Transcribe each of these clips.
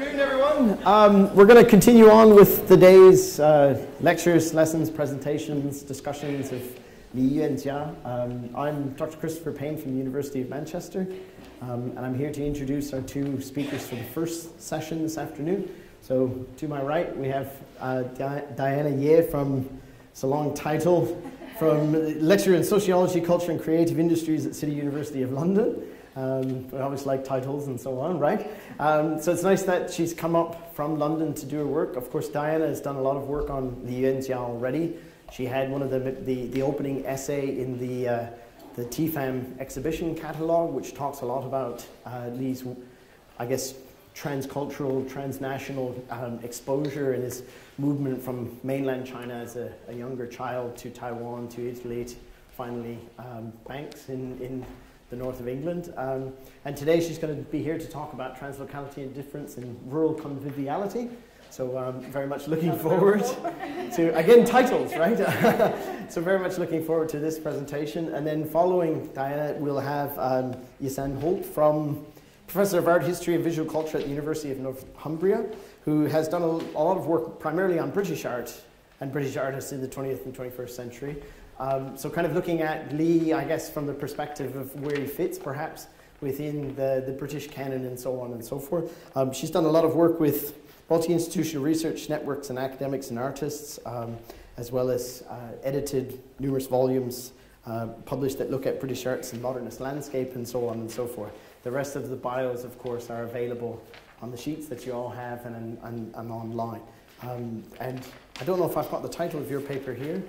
afternoon, everyone. Um, we're going to continue on with the day's uh, lectures, lessons, presentations, discussions of Li Yuan-chia. Um, I'm Dr. Christopher Payne from the University of Manchester, um, and I'm here to introduce our two speakers for the first session this afternoon. So, to my right, we have uh, Diana Yeh from, it's a long title, from lecturer in Sociology, Culture and Creative Industries at City University of London. Um, we always like titles and so on, right? Um, so it's nice that she's come up from London to do her work. Of course, Diana has done a lot of work on the Yuan-chia already. She had one of the, the, the opening essay in the, uh, the TFAM exhibition catalogue, which talks a lot about uh, Li's, I guess, transcultural, transnational um, exposure and his movement from mainland China as a, a, younger child to Taiwan, to Italy, to finally um, Banks in, in the north of England. Um, and today she's going to be here to talk about translocality and difference in rural conviviality. So um, very much looking forward to, again, titles, right? so very much looking forward to this presentation. And then following Diana, we'll have um, Ysanne Holt from Professor of Art History and Visual Culture at the University of Northumbria, who has done a, a lot of work primarily on British art and British artists in the 20th and 21st century. Um, so kind of looking at Lee, I guess, from the perspective of where he fits, perhaps, within the, the British canon and so on and so forth. Um, she's done a lot of work with multi-institutional research networks and academics and artists, um, as well as uh, edited numerous volumes uh, published that look at British arts and modernist landscape and so on and so forth. The rest of the bios, of course, are available on the sheets that you all have and, and, and online. Um, and I don't know if I've got the title of your paper here.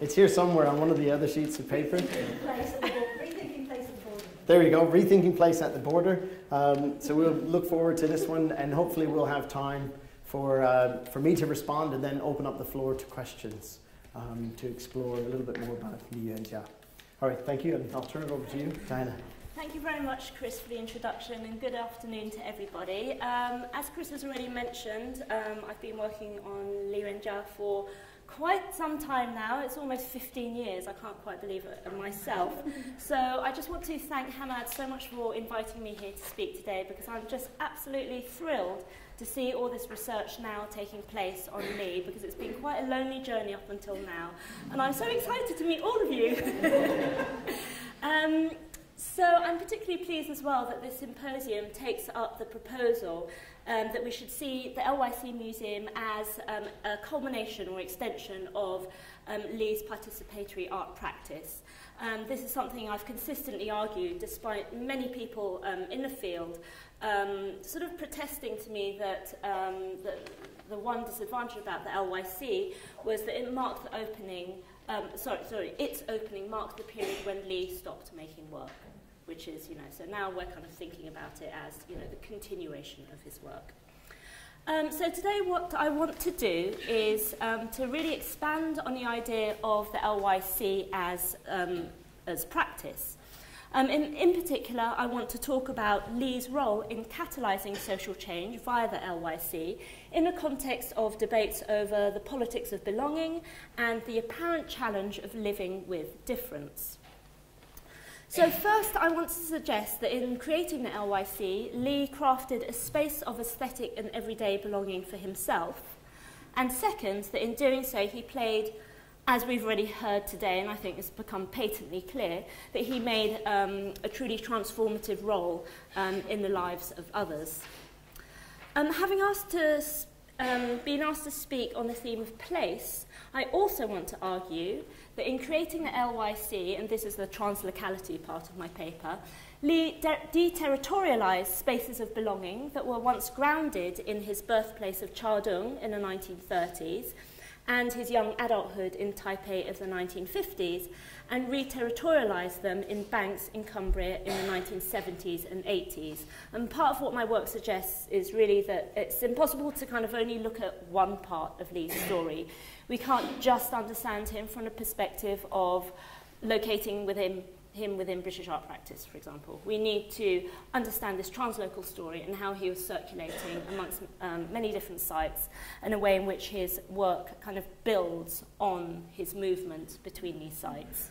It's here somewhere on one of the other sheets of paper. There you go, rethinking place at the border. Um, so we'll look forward to this one, and hopefully we'll have time for uh, for me to respond, and then open up the floor to questions um, to explore a little bit more about Li Yuan-chia. All right, thank you, and I'll turn it over to you, Diana. Thank you very much, Chris, for the introduction, and good afternoon to everybody. Um, as Chris has already mentioned, um, I've been working on Li for quite some time now. It's almost 15 years. I can't quite believe it myself. so I just want to thank Hammad so much for inviting me here to speak today because I'm just absolutely thrilled to see all this research now taking place on me because it's been quite a lonely journey up until now. And I'm so excited to meet all of you. um, So I'm particularly pleased as well that this symposium takes up the proposal um, that we should see the LYC Museum as um, a culmination or extension of um, Li's participatory art practice. Um, this is something I've consistently argued, despite many people um, in the field um, sort of protesting to me that um, the, the one disadvantage about the LYC was that it marked the opening, um, sorry, sorry, its opening marked the period when Lee stopped making work which is, you know, so now we're kind of thinking about it as, you know, the continuation of his work. Um, so today what I want to do is um, to really expand on the idea of the LYC as, um, as practice. Um, in, in particular, I want to talk about Lee's role in catalysing social change via the LYC in the context of debates over the politics of belonging and the apparent challenge of living with difference. So first, I want to suggest that in creating the LYC, Lee crafted a space of aesthetic and everyday belonging for himself. And second, that in doing so, he played, as we've already heard today, and I think it's become patently clear, that he made um, a truly transformative role um, in the lives of others. Um, having asked to, um, been asked to speak on the theme of place, I also want to argue that in creating the LYC, and this is the translocality part of my paper, Lee deterritorialized spaces of belonging that were once grounded in his birthplace of Chardung in the 1930s and his young adulthood in Taipei of the 1950s and reterritorialised them in banks in Cumbria in the 1970s and 80s. And part of what my work suggests is really that it's impossible to kind of only look at one part of Lee's story. We can't just understand him from the perspective of locating within him within British art practice, for example. We need to understand this translocal story and how he was circulating amongst um, many different sites and a way in which his work kind of builds on his movement between these sites.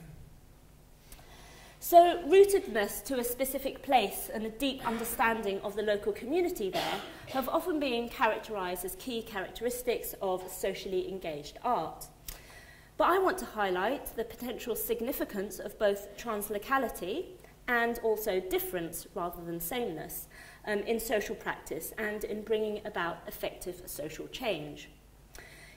So rootedness to a specific place and a deep understanding of the local community there have often been characterised as key characteristics of socially engaged art. But I want to highlight the potential significance of both translocality and also difference rather than sameness um, in social practice and in bringing about effective social change.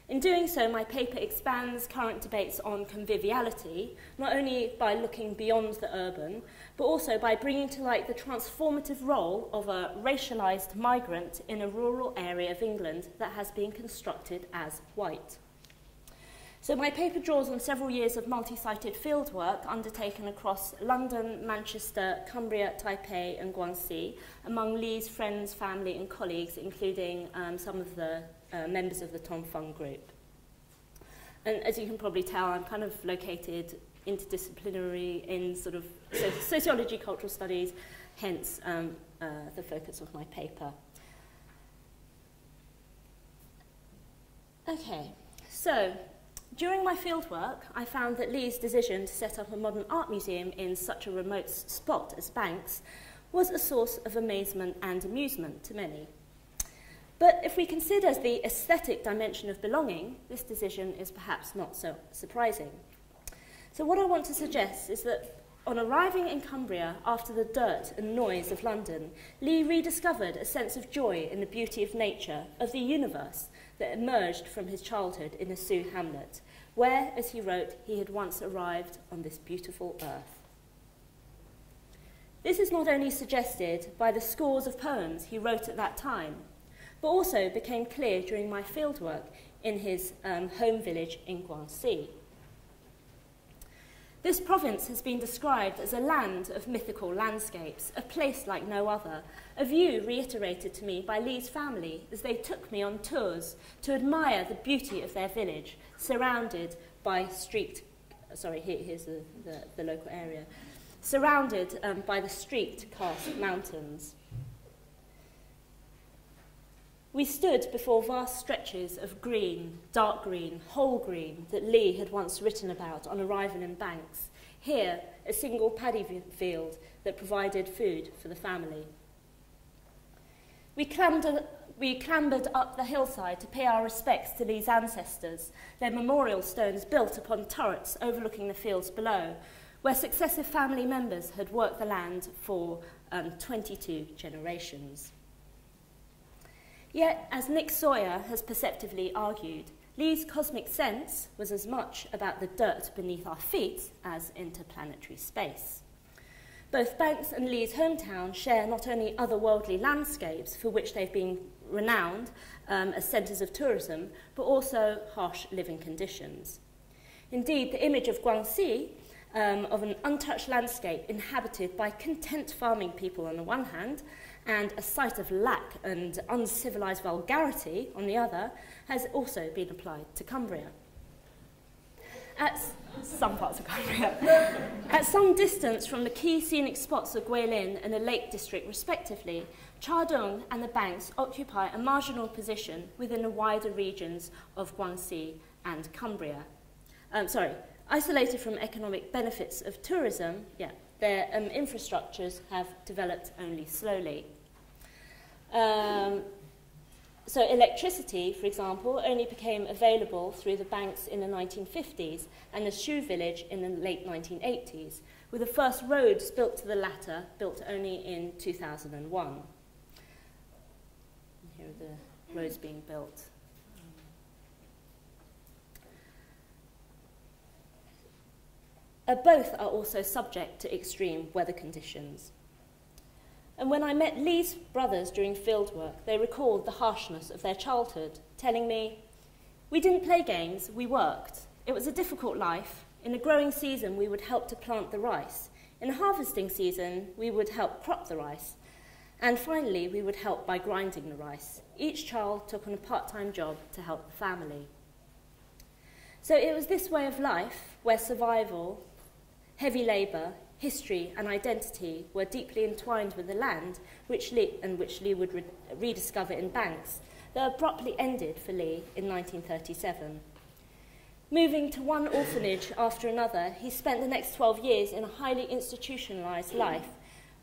In doing so, my paper expands current debates on conviviality, not only by looking beyond the urban, but also by bringing to light the transformative role of a racialised migrant in a rural area of England that has been constructed as white. So my paper draws on several years of multi-sited fieldwork undertaken across London, Manchester, Cumbria, Taipei and Guangxi among Lee's friends, family and colleagues, including um, some of the uh, members of the Tongfang group. And as you can probably tell, I'm kind of located interdisciplinary in sort of sociology, cultural studies, hence um, uh, the focus of my paper. Okay, so During my fieldwork, I found that Lee's decision to set up a modern art museum in such a remote spot as Banks was a source of amazement and amusement to many. But if we consider the aesthetic dimension of belonging, this decision is perhaps not so surprising. So what I want to suggest is that on arriving in Cumbria after the dirt and noise of London, Lee rediscovered a sense of joy in the beauty of nature, of the universe, that emerged from his childhood in a Sioux hamlet, where, as he wrote, he had once arrived on this beautiful earth. This is not only suggested by the scores of poems he wrote at that time, but also became clear during my fieldwork in his um, home village in Guangxi. This province has been described as a land of mythical landscapes, a place like no other, a view reiterated to me by Lee's family as they took me on tours to admire the beauty of their village, surrounded by street, sorry, here, here's the, the, the local area, surrounded um, by the street cast mountains. We stood before vast stretches of green, dark green, whole green that Lee had once written about on arrival in Banks. Here, a single paddy field that provided food for the family. We clambered, we clambered up the hillside to pay our respects to Lee's ancestors, their memorial stones built upon turrets overlooking the fields below, where successive family members had worked the land for um, 22 generations. Yet, as Nick Sawyer has perceptively argued, Lee's cosmic sense was as much about the dirt beneath our feet as interplanetary space. Both Banks and Lee's hometown share not only otherworldly landscapes for which they've been renowned um, as centres of tourism, but also harsh living conditions. Indeed, the image of Guangxi um, of an untouched landscape inhabited by content farming people on the one hand and a site of lack and uncivilized vulgarity, on the other, has also been applied to Cumbria. At some parts of Cumbria. At some distance from the key scenic spots of Guilin and the Lake District, respectively, Chardong and the banks occupy a marginal position within the wider regions of Guangxi and Cumbria. Um, sorry, isolated from economic benefits of tourism, yeah, their um, infrastructures have developed only slowly. Um, so electricity, for example, only became available through the banks in the 1950s and the shoe village in the late 1980s, with the first roads built to the latter built only in 2001. And here are the roads being built. Uh, both are also subject to extreme weather conditions. And when I met Lee's brothers during fieldwork, they recalled the harshness of their childhood, telling me, We didn't play games, we worked. It was a difficult life. In the growing season, we would help to plant the rice. In the harvesting season, we would help crop the rice. And finally, we would help by grinding the rice. Each child took on a part-time job to help the family. So it was this way of life where survival Heavy labour, history and identity were deeply entwined with the land which Lee, and which Lee would re rediscover in Banks, that abruptly ended for Lee in 1937. Moving to one orphanage after another, he spent the next 12 years in a highly institutionalized life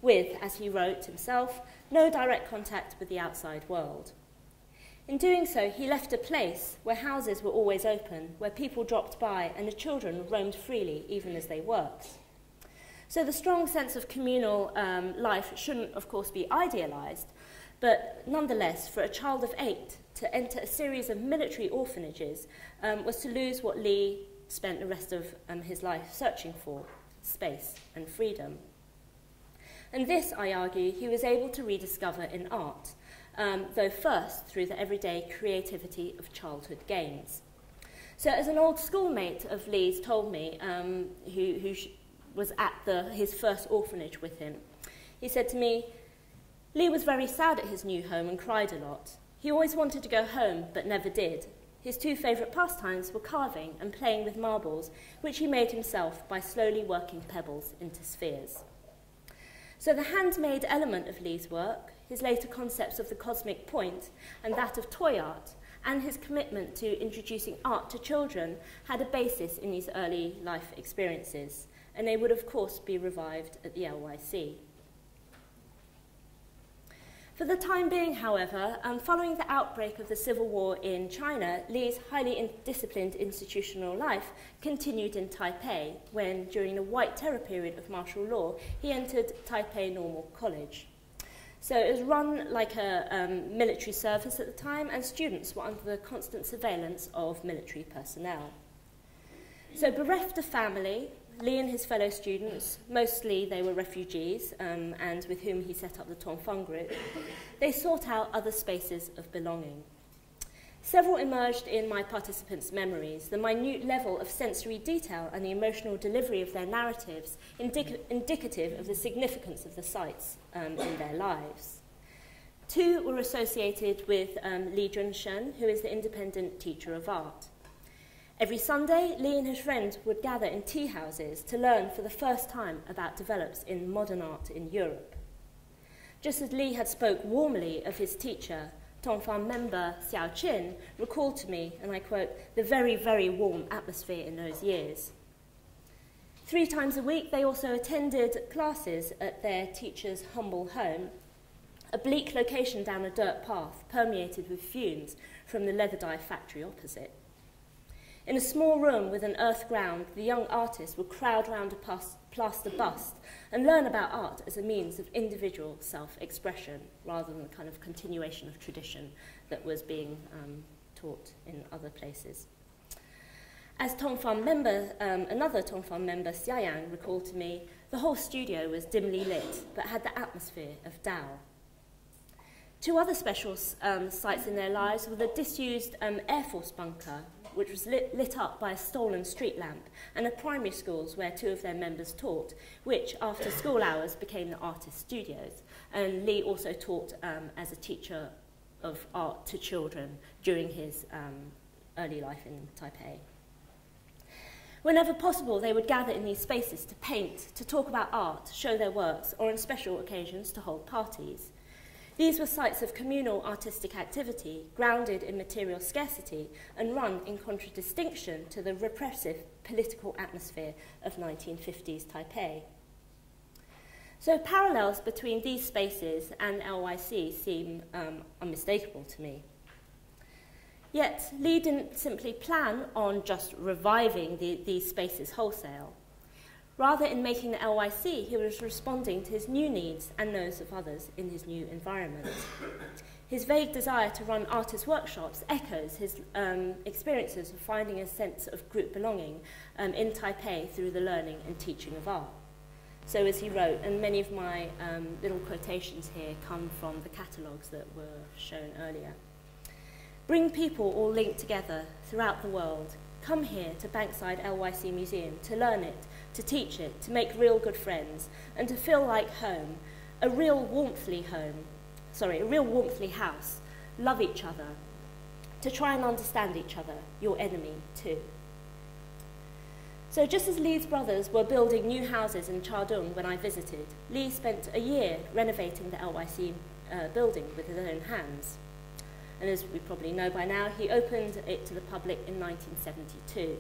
with, as he wrote himself, no direct contact with the outside world. In doing so, he left a place where houses were always open, where people dropped by, and the children roamed freely even as they worked. So the strong sense of communal um, life shouldn't, of course, be idealized, but nonetheless, for a child of eight to enter a series of military orphanages um, was to lose what Lee spent the rest of um, his life searching for space and freedom. And this, I argue, he was able to rediscover in art, um, though first through the everyday creativity of childhood games. So, as an old schoolmate of Lee's told me, um, who, who was at the, his first orphanage with him. He said to me, Lee was very sad at his new home and cried a lot. He always wanted to go home, but never did. His two favourite pastimes were carving and playing with marbles, which he made himself by slowly working pebbles into spheres. So the handmade element of Lee's work, his later concepts of the cosmic point, and that of toy art, and his commitment to introducing art to children had a basis in these early life experiences and they would of course be revived at the LYC. For the time being, however, um, following the outbreak of the civil war in China, Li's highly in disciplined institutional life continued in Taipei when, during the White Terror period of martial law, he entered Taipei Normal College. So it was run like a um, military service at the time, and students were under the constant surveillance of military personnel. So bereft of family, Lee and his fellow students, mostly they were refugees um, and with whom he set up the Tonfang group, they sought out other spaces of belonging. Several emerged in my participants' memories, the minute level of sensory detail and the emotional delivery of their narratives indic indicative of the significance of the sites um, in their lives. Two were associated with um, Li Junshen, who is the independent teacher of art. Every Sunday, Li and his friends would gather in tea houses to learn for the first time about develops in modern art in Europe. Just as Li had spoke warmly of his teacher, Tongfang member Xiao Qin recalled to me, and I quote, the very, very warm atmosphere in those years. Three times a week, they also attended classes at their teacher's humble home, a bleak location down a dirt path permeated with fumes from the leather dye factory opposite. In a small room with an earth ground, the young artist would crowd round a plaster bust and learn about art as a means of individual self-expression rather than the kind of continuation of tradition that was being um, taught in other places. As Tongfang member, um, another Tongfang member, Xia Yang, recalled to me, the whole studio was dimly lit, but had the atmosphere of Dao. Two other special um, sites in their lives were the disused um, Air Force bunker which was lit, lit up by a stolen street lamp, and the primary schools where two of their members taught, which after school hours became the artist studios. And Lee also taught um, as a teacher of art to children during his um, early life in Taipei. Whenever possible, they would gather in these spaces to paint, to talk about art, show their works, or on special occasions to hold parties. These were sites of communal artistic activity, grounded in material scarcity, and run in contradistinction to the repressive political atmosphere of 1950s Taipei. So parallels between these spaces and LYC seem um, unmistakable to me. Yet Lee didn't simply plan on just reviving the, these spaces wholesale. Rather, in making the LYC, he was responding to his new needs and those of others in his new environment. His vague desire to run artist workshops echoes his um, experiences of finding a sense of group belonging um, in Taipei through the learning and teaching of art. So as he wrote, and many of my um, little quotations here come from the catalogues that were shown earlier. Bring people all linked together throughout the world. Come here to Bankside LYC Museum to learn it, to teach it, to make real good friends, and to feel like home, a real warmthly home, sorry, a real warmthly house, love each other, to try and understand each other, your enemy too. So just as Lee's brothers were building new houses in Chardung when I visited, Lee spent a year renovating the LYC uh, building with his own hands. And as we probably know by now, he opened it to the public in 1972.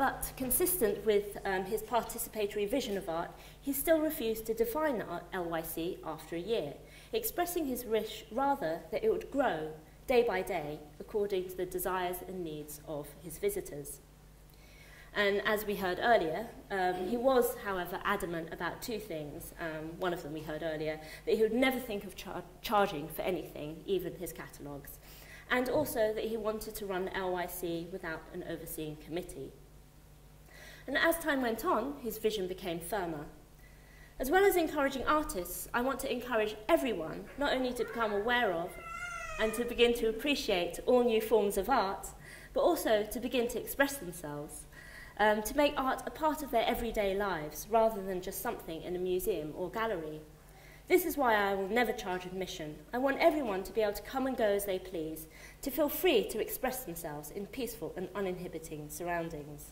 But consistent with um, his participatory vision of art, he still refused to define LYC after a year, expressing his wish rather that it would grow day by day according to the desires and needs of his visitors. And as we heard earlier, um, he was, however, adamant about two things. Um, one of them we heard earlier, that he would never think of char charging for anything, even his catalogues. And also that he wanted to run LYC without an overseeing committee. And as time went on, his vision became firmer. As well as encouraging artists, I want to encourage everyone not only to become aware of and to begin to appreciate all new forms of art, but also to begin to express themselves um, to make art a part of their everyday lives rather than just something in a museum or gallery. This is why I will never charge admission. I want everyone to be able to come and go as they please, to feel free to express themselves in peaceful and uninhibiting surroundings.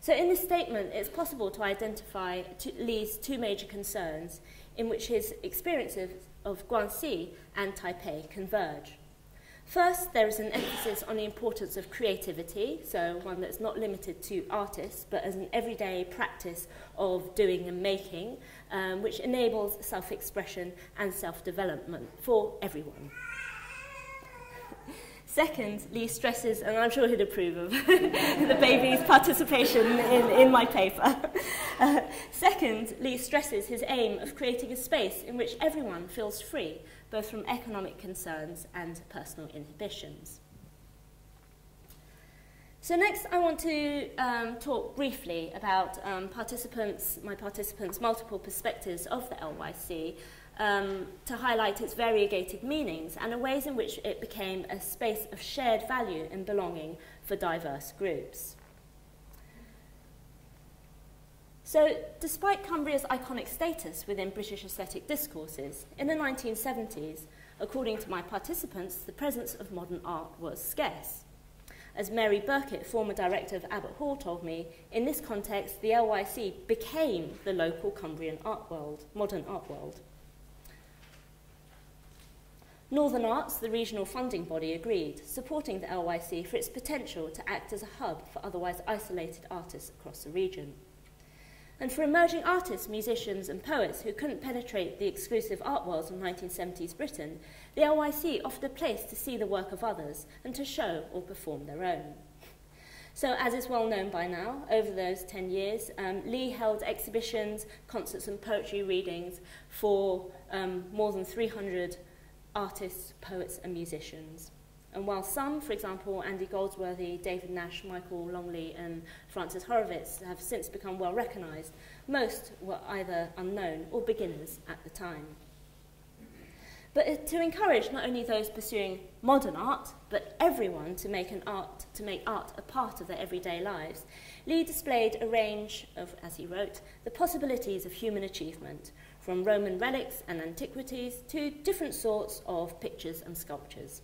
So in this statement, it's possible to identify to Lee's two major concerns in which his experiences of Guangxi and Taipei converge. First, there is an emphasis on the importance of creativity, so one that's not limited to artists, but as an everyday practice of doing and making, um, which enables self-expression and self-development for everyone. Second, Lee stresses, and I'm sure he'd approve of the baby's participation in, in my paper. Uh, second, Lee stresses his aim of creating a space in which everyone feels free, both from economic concerns and personal inhibitions. So next I want to um, talk briefly about um, participants, my participants' multiple perspectives of the LYC um, to highlight its variegated meanings and the ways in which it became a space of shared value and belonging for diverse groups. So, despite Cumbria's iconic status within British aesthetic discourses, in the 1970s, according to my participants, the presence of modern art was scarce. As Mary Burkett, former director of Abbot Hall, told me, in this context, the LYC became the local Cumbrian art world, modern art world. Northern Arts, the regional funding body, agreed, supporting the LYC for its potential to act as a hub for otherwise isolated artists across the region. And for emerging artists, musicians and poets who couldn't penetrate the exclusive art worlds of 1970s Britain, the LYC offered a place to see the work of others and to show or perform their own. So, as is well known by now, over those 10 years, um, Lee held exhibitions, concerts, and poetry readings for um, more than 300 artists, poets and musicians. And while some, for example, Andy Goldsworthy, David Nash, Michael Longley and Francis Horowitz have since become well recognised, most were either unknown or beginners at the time. But uh, to encourage not only those pursuing modern art, but everyone to make an art to make art a part of their everyday lives, Lee displayed a range of, as he wrote, the possibilities of human achievement, from Roman relics and antiquities to different sorts of pictures and sculptures.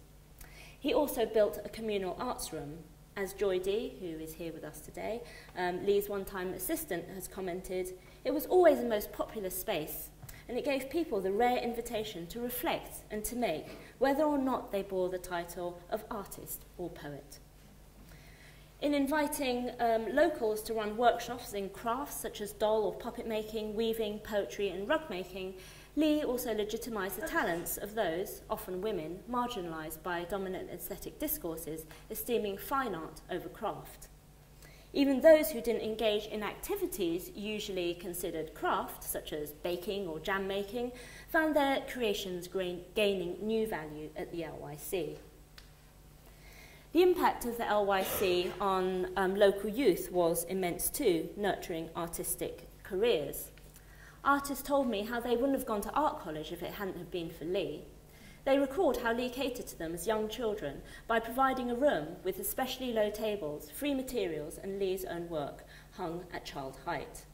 He also built a communal arts room. As Joy Dee, who is here with us today, um, Lee's one-time assistant, has commented, it was always the most popular space, and it gave people the rare invitation to reflect and to make, whether or not they bore the title of artist or poet. In inviting um, locals to run workshops in crafts such as doll or puppet making, weaving, poetry and rug making, Lee also legitimised the talents of those, often women, marginalised by dominant aesthetic discourses, esteeming fine art over craft. Even those who didn't engage in activities usually considered craft, such as baking or jam making, found their creations gaining new value at the LYC. The impact of the LYC on um, local youth was immense too, nurturing artistic careers. Artists told me how they wouldn't have gone to art college if it hadn't have been for Lee. They recalled how Lee catered to them as young children by providing a room with especially low tables, free materials and Lee's own work hung at child height.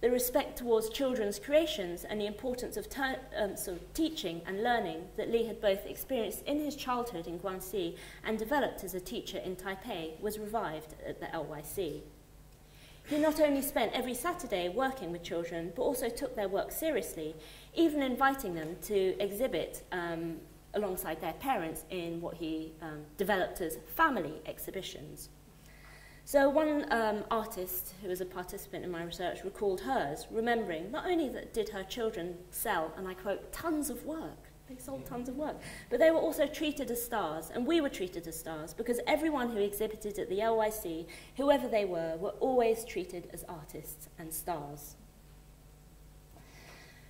The respect towards children's creations and the importance of, um, sort of teaching and learning that Lee had both experienced in his childhood in Guangxi and developed as a teacher in Taipei was revived at the LYC. He not only spent every Saturday working with children, but also took their work seriously, even inviting them to exhibit um, alongside their parents in what he um, developed as family exhibitions. So one um, artist who was a participant in my research recalled hers, remembering not only that did her children sell, and I quote, tons of work, they sold tons of work, but they were also treated as stars, and we were treated as stars, because everyone who exhibited at the LYC, whoever they were, were always treated as artists and stars.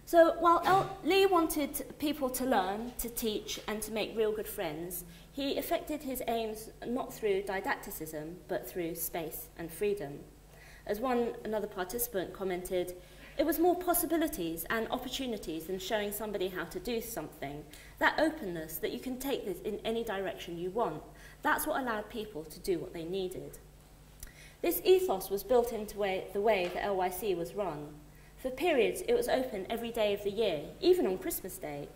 So while El Lee wanted people to learn, to teach, and to make real good friends, he effected his aims not through didacticism, but through space and freedom. As one another participant commented, it was more possibilities and opportunities than showing somebody how to do something. That openness that you can take this in any direction you want, that's what allowed people to do what they needed. This ethos was built into way, the way the LYC was run. For periods, it was open every day of the year, even on Christmas Day.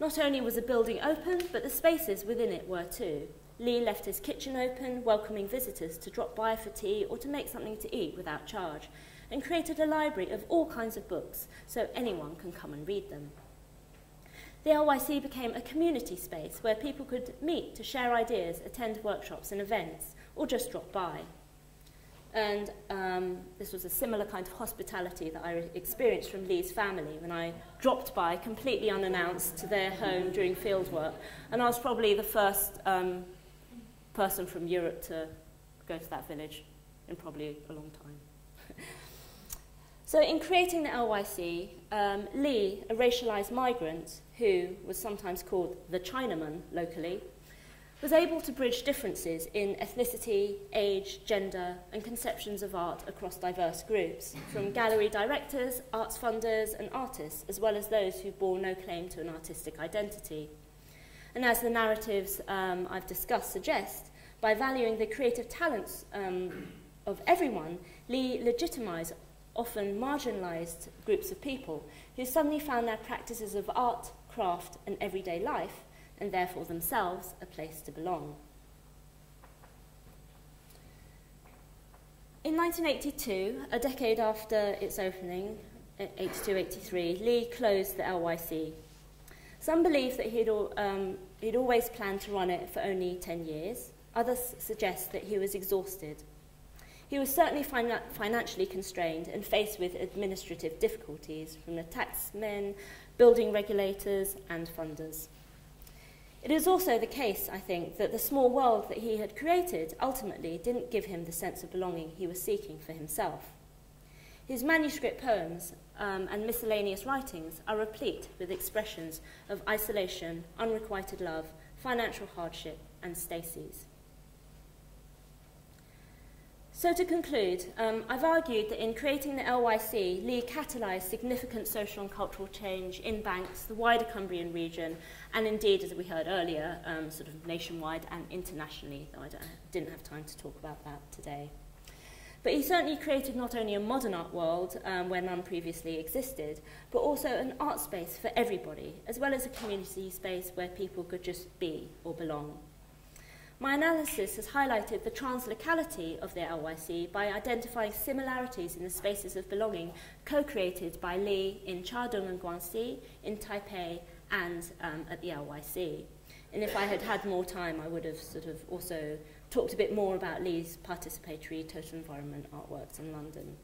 Not only was the building open, but the spaces within it were too. Lee left his kitchen open, welcoming visitors to drop by for tea or to make something to eat without charge, and created a library of all kinds of books so anyone can come and read them. The LYC became a community space where people could meet to share ideas, attend workshops and events, or just drop by. And um, this was a similar kind of hospitality that I experienced from Lee's family when I dropped by completely unannounced to their home during field work. And I was probably the first um, person from Europe to go to that village in probably a long time. so in creating the LYC, um, Lee, a racialized migrant who was sometimes called the Chinaman locally, was able to bridge differences in ethnicity, age, gender and conceptions of art across diverse groups, from gallery directors, arts funders and artists, as well as those who bore no claim to an artistic identity. And as the narratives um, I've discussed suggest, by valuing the creative talents um, of everyone, Lee legitimised often marginalised groups of people who suddenly found their practices of art, craft and everyday life and therefore themselves a place to belong. In 1982, a decade after its opening, 82-83, Lee closed the LYC. Some believe that he'd, um, he'd always planned to run it for only 10 years. Others suggest that he was exhausted. He was certainly fin financially constrained and faced with administrative difficulties from the taxmen, building regulators, and funders. It is also the case, I think, that the small world that he had created ultimately didn't give him the sense of belonging he was seeking for himself. His manuscript poems um, and miscellaneous writings are replete with expressions of isolation, unrequited love, financial hardship, and stasis. So to conclude, um, I've argued that in creating the LYC, Lee catalysed significant social and cultural change in Banks, the wider Cumbrian region, and indeed, as we heard earlier, um, sort of nationwide and internationally, though I didn't have time to talk about that today. But he certainly created not only a modern art world um, where none previously existed, but also an art space for everybody, as well as a community space where people could just be or belong. My analysis has highlighted the translocality of the LYC by identifying similarities in the spaces of belonging co-created by Lee in Chadong and Guangxi, in Taipei, and um, at the LYC. And if I had had more time, I would have sort of also talked a bit more about Lee's participatory total environment artworks in London.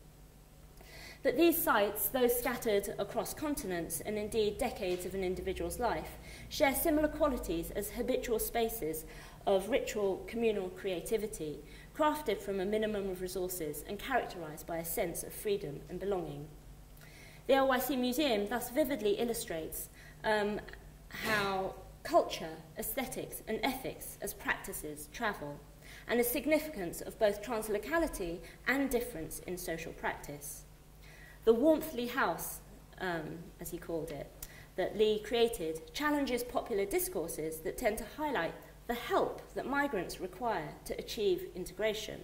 But these sites, though scattered across continents and indeed decades of an individual's life, share similar qualities as habitual spaces of ritual communal creativity, crafted from a minimum of resources and characterized by a sense of freedom and belonging. The LYC Museum thus vividly illustrates um, how culture, aesthetics, and ethics as practices travel, and the significance of both translocality and difference in social practice. The warmthly house, um, as he called it, that Lee created challenges popular discourses that tend to highlight the help that migrants require to achieve integration,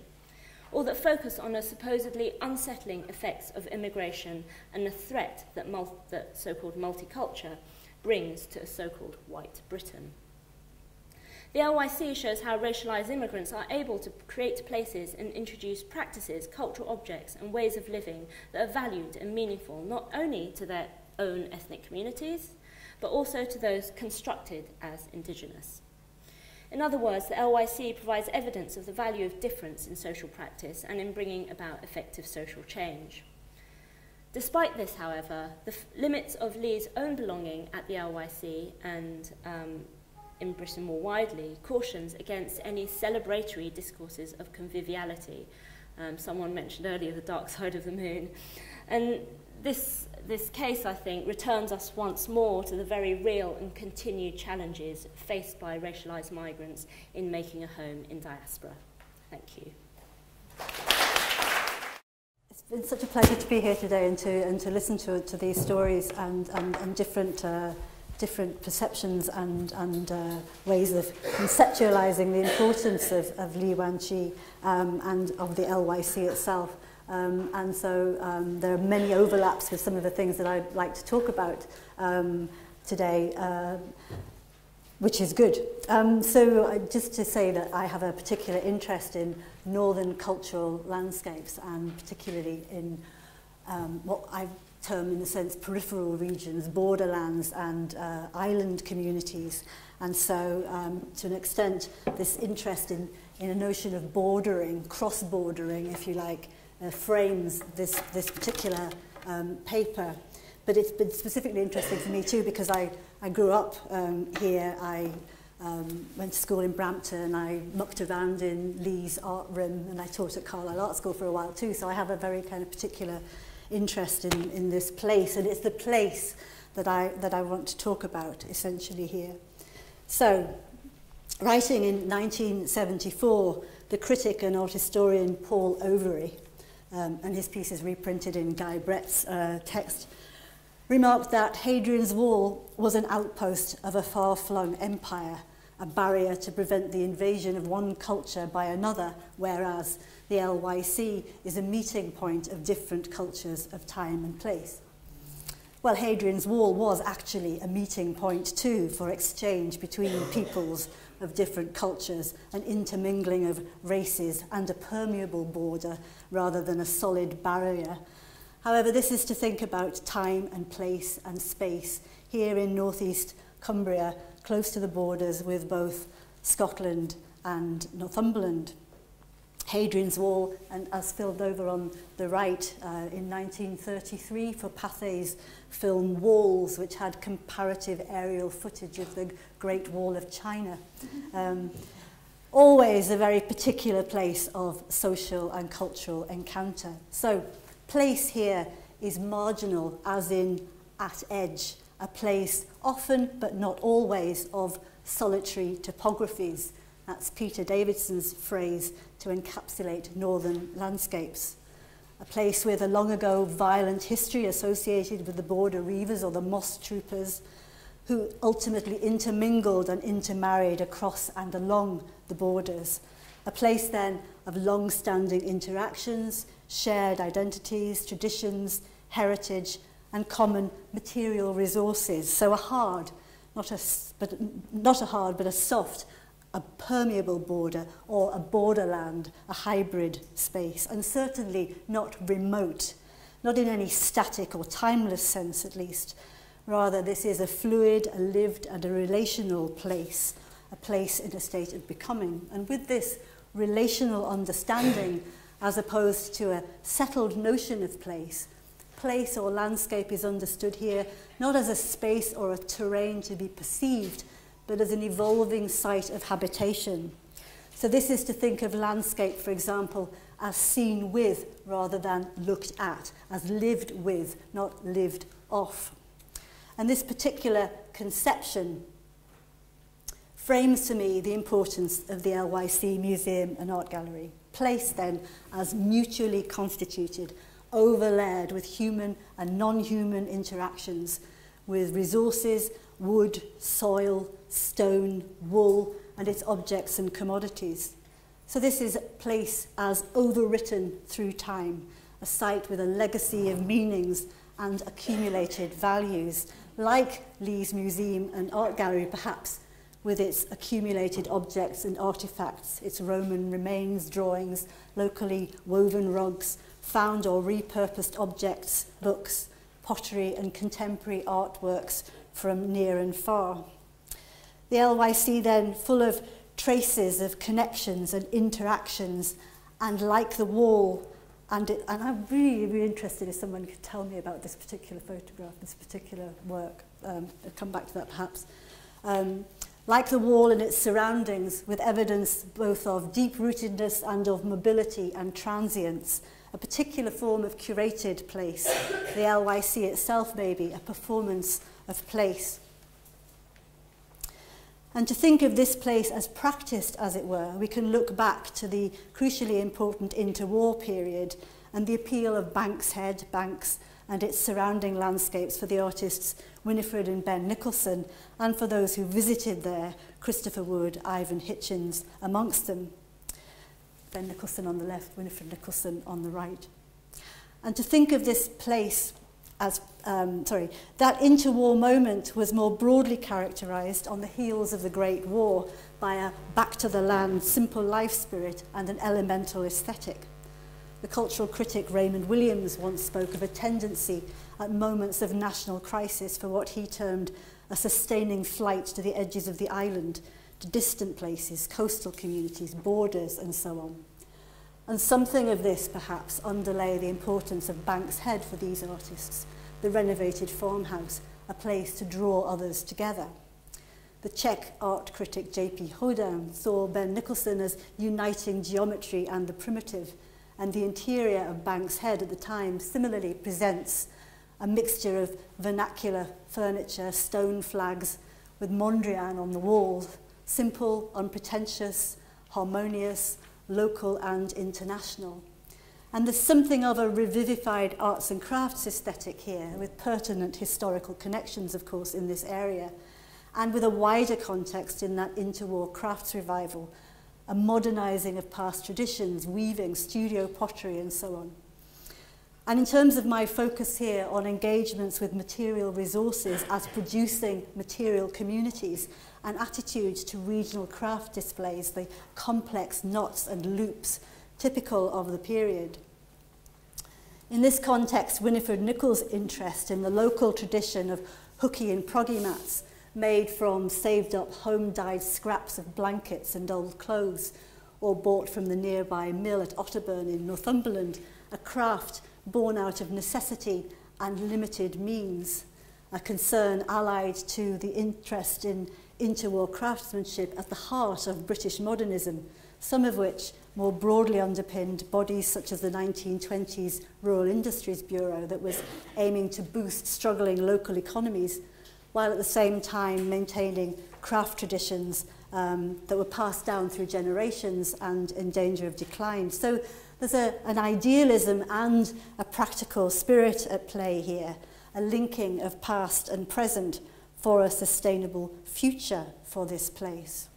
or that focus on the supposedly unsettling effects of immigration and the threat that, that so-called multiculture brings to a so-called white Britain. The LYC shows how racialized immigrants are able to create places and introduce practices, cultural objects, and ways of living that are valued and meaningful not only to their own ethnic communities, but also to those constructed as indigenous. In other words, the LYC provides evidence of the value of difference in social practice and in bringing about effective social change. Despite this, however, the limits of Lee's own belonging at the LYC and um, in Britain more widely cautions against any celebratory discourses of conviviality. Um, someone mentioned earlier the dark side of the moon. And this, this case, I think, returns us once more to the very real and continued challenges faced by racialised migrants in making a home in diaspora. Thank you. It's been such a pleasure to be here today and to, and to listen to, to these stories and, and, and different, uh, different perceptions and, and uh, ways of conceptualizing the importance of, of Li Wanqi um, and of the LYC itself. Um, and so um, there are many overlaps with some of the things that I'd like to talk about um, today, uh, which is good. Um, so uh, just to say that I have a particular interest in northern cultural landscapes and particularly in um, what I term in a sense peripheral regions, borderlands and uh, island communities. And so um, to an extent, this interest in, in a notion of bordering, cross-bordering, if you like, uh, frames this, this particular um, paper. But it's been specifically interesting for me too because I, I grew up um, here. I um, went to school in Brampton. I mucked around in Lee's art room and I taught at Carlisle Art School for a while too. So I have a very kind of particular interest in, in this place. And it's the place that I, that I want to talk about essentially here. So writing in 1974, the critic and art historian Paul Overy um, and his piece is reprinted in Guy Brett's uh, text, remarked that Hadrian's Wall was an outpost of a far-flung empire, a barrier to prevent the invasion of one culture by another, whereas the LYC is a meeting point of different cultures of time and place. Well, Hadrian's Wall was actually a meeting point too for exchange between peoples of different cultures, an intermingling of races and a permeable border rather than a solid barrier. However, this is to think about time and place and space here in northeast Cumbria, close to the borders with both Scotland and Northumberland. Hadrian's Wall, and as filmed over on the right uh, in 1933 for Pathé's film Walls, which had comparative aerial footage of the Great Wall of China. Mm-hmm. Um, always a very particular place of social and cultural encounter. So place here is marginal, as in at edge, a place often but not always of solitary topographies. That's Peter Davidson's phrase to encapsulate northern landscapes. A place with a long ago violent history associated with the border reivers or the moss troopers, who ultimately intermingled and intermarried across and along the borders. A place then of long-standing interactions, shared identities, traditions, heritage and common material resources. So a hard, not a, but, not a hard, but a soft, a permeable border or a borderland, a hybrid space, and certainly not remote, not in any static or timeless sense at least, Rather, this is a fluid, a lived, and a relational place a place in a state of becoming. And with this relational understanding, as opposed to a settled notion of place, place or landscape is understood here not as a space or a terrain to be perceived, but as an evolving site of habitation. So this is to think of landscape, for example, as seen with rather than looked at, as lived with, not lived off. And this particular conception frames to me the importance of the LYC Museum and Art Gallery, placed then as mutually constituted, overlaid with human and non-human interactions, with resources, wood, soil, stone, wool, and its objects and commodities. So this is a place as overwritten through time, a site with a legacy of meanings and accumulated values, like Lee's Museum and Art Gallery perhaps with its accumulated objects and artifacts, its Roman remains, drawings, locally woven rugs, found or repurposed objects, books, pottery and contemporary artworks from near and far. The LYC then, full of traces of connections and interactions, and like the wall, And, it, and I'm really really interested if someone could tell me about this particular photograph, this particular work. Um, I'll come back to that perhaps. Um, like the wall and its surroundings, with evidence both of deep-rootedness and of mobility and transience, a particular form of curated place, the LYC itself maybe, a performance of place. And to think of this place as practiced, as it were, we can look back to the crucially important interwar period and the appeal of Bankshead, Banks, and its surrounding landscapes for the artists Winifred and Ben Nicholson, and for those who visited there, Christopher Wood, Ivan Hitchens amongst them. Ben Nicholson on the left, Winifred Nicholson on the right. And to think of this place as um, sorry, that interwar moment was more broadly characterized on the heels of the Great War by a back to the land, simple life spirit and an elemental aesthetic. The cultural critic Raymond Williams once spoke of a tendency at moments of national crisis for what he termed a sustaining flight to the edges of the island, to distant places, coastal communities, borders, and so on. And something of this, perhaps, underlay the importance of Banks Head for these artists – the renovated farmhouse, a place to draw others together. The Czech art critic J.P. Hodin saw Ben Nicholson as uniting geometry and the primitive, and the interior of Banks Head at the time similarly presents a mixture of vernacular furniture, stone flags with Mondrian on the walls, simple, unpretentious, harmonious, local and international. And there's something of a revivified arts and crafts aesthetic here, with pertinent historical connections, of course, in this area, and with a wider context in that interwar crafts revival, a modernizing of past traditions, weaving, studio pottery, and so on. And in terms of my focus here on engagements with material resources as producing material communities and attitudes to regional craft displays, the complex knots and loops typical of the period. In this context, Winifred Nichols' interest in the local tradition of hooky and proggy mats made from saved up home dyed scraps of blankets and old clothes or bought from the nearby mill at Otterburn in Northumberland, a craft born out of necessity and limited means, a concern allied to the interest in interwar craftsmanship at the heart of British modernism, some of which more broadly underpinned bodies such as the 1920s Rural Industries Bureau that was aiming to boost struggling local economies while at the same time maintaining craft traditions um, that were passed down through generations and in danger of decline. So there's a, an idealism and a practical spirit at play here, a linking of past and present for a sustainable future for this place.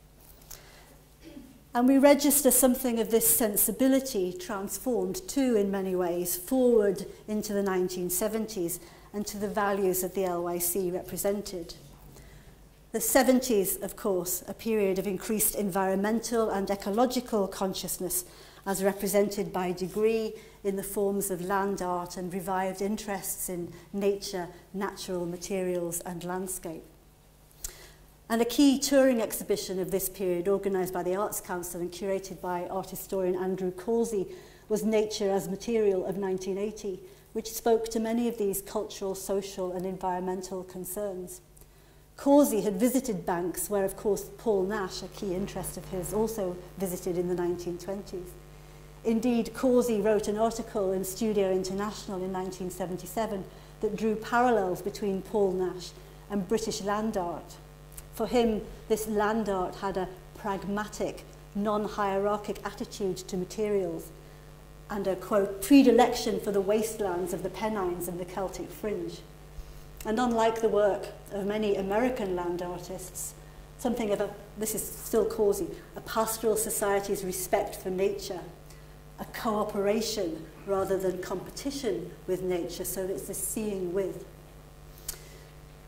And we register something of this sensibility transformed too in many ways forward into the 1970s and to the values of the LYC represented. The 70s, of course, a period of increased environmental and ecological consciousness as represented by degree in the forms of land art and revived interests in nature, natural materials and landscape. And a key touring exhibition of this period, organised by the Arts Council and curated by art historian Andrew Causey, was Nature as Material of 1980, which spoke to many of these cultural, social and environmental concerns. Causey had visited banks where, of course, Paul Nash, a key interest of his, also visited in the 1920s. Indeed, Causey wrote an article in Studio International in 1977 that drew parallels between Paul Nash and British land art For him, this land art had a pragmatic, non-hierarchic attitude to materials and a, quote, predilection for the wastelands of the Pennines and the Celtic fringe. And unlike the work of many American land artists, something of a, this is still Causey, a pastoral society's respect for nature a cooperation rather than competition with nature, so it's a seeing with.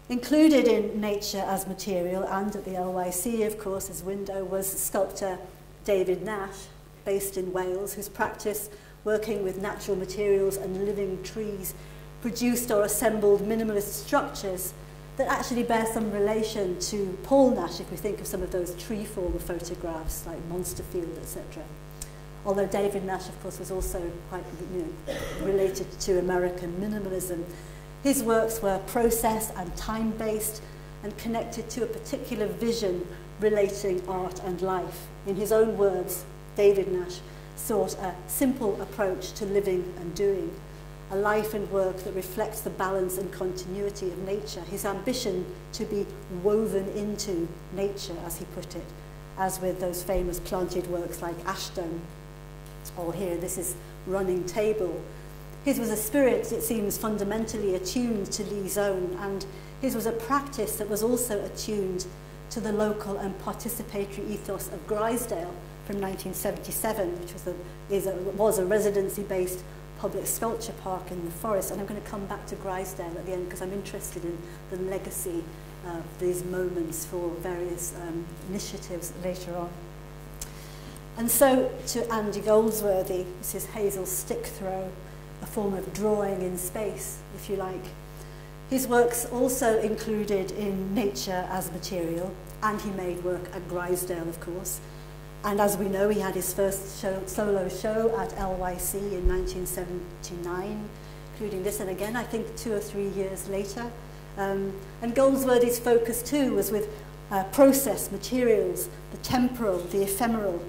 Included in nature as material and at the LYC, of course, as window was sculptor David Nash, based in Wales, whose practice working with natural materials and living trees produced or assembled minimalist structures that actually bear some relation to Paul Nash if we think of some of those tree former photographs like Monsterfield, etc. Although David Nash, of course, was also quite you know, related to American minimalism. His works were process and time-based and connected to a particular vision relating art and life. In his own words, David Nash sought a simple approach to living and doing, a life and work that reflects the balance and continuity of nature, his ambition to be woven into nature, as he put it, as with those famous planted works like Ash Dome, or here, this is Running Table. His was a spirit, it seems, fundamentally attuned to Lee's own, and his was a practice that was also attuned to the local and participatory ethos of Grisdale from 1977, which was a, is a, was a residency-based public sculpture park in the forest. And I'm going to come back to Grisdale at the end because I'm interested in the legacy of these moments for various um, initiatives later on. And so to Andy Goldsworthy, this is Hazel Stickthrow, a form of drawing in space, if you like. His works also included in Nature as Material, and he made work at Grizedale, of course. And as we know, he had his first show, solo show at LYC in 1979, including this, and again, I think two or three years later. Um, and Goldsworthy's focus too was with uh, process, materials, the temporal, the ephemeral,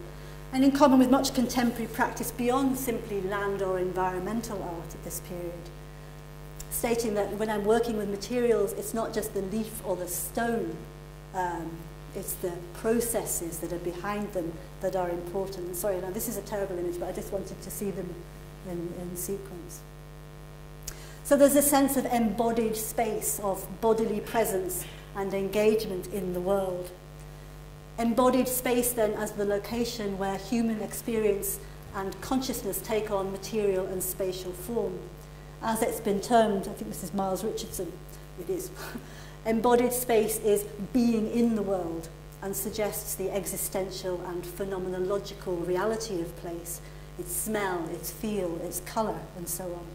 And in common with much contemporary practice beyond simply land or environmental art at this period, stating that when I'm working with materials, it's not just the leaf or the stone, um, it's the processes that are behind them that are important. Sorry, now this is a terrible image, but I just wanted to see them in, in sequence. So there's a sense of embodied space, of bodily presence and engagement in the world embodied space then as the location where human experience and consciousness take on material and spatial form. As it's been termed, I think this is Miles Richardson, it is, embodied space is being in the world and suggests the existential and phenomenological reality of place, its smell, its feel, its colour, and so on.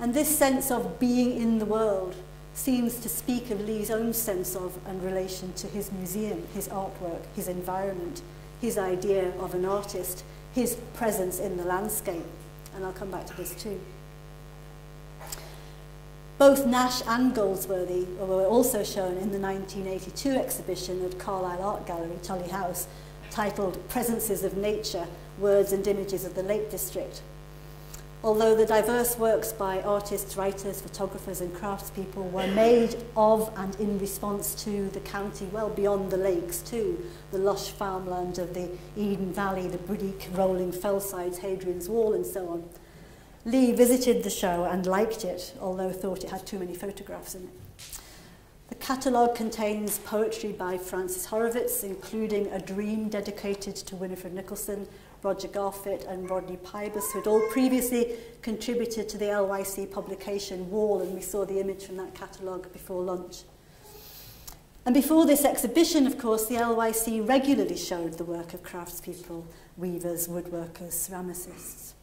And this sense of being in the world seems to speak of Lee's own sense of and relation to his museum, his artwork, his environment, his idea of an artist, his presence in the landscape. And I'll come back to this too. Both Nash and Goldsworthy were also shown in the 1982 exhibition at Carlisle Art Gallery, Tully House, titled Presences of Nature, Words and Images of the Lake District, although the diverse works by artists, writers, photographers and craftspeople were made of and in response to the county, well beyond the lakes too, the lush farmland of the Eden Valley, the Brigg, rolling fellsides, Hadrian's Wall and so on. Lee visited the show and liked it, although thought it had too many photographs in it. The catalogue contains poetry by Francis Horowitz, including A Dream dedicated to Winifred Nicholson, Roger Garfitt and Rodney Pybus, who had all previously contributed to the LYC publication Wall, and we saw the image from that catalogue before lunch. And before this exhibition, of course, the LYC regularly showed the work of craftspeople, weavers, woodworkers, ceramicists.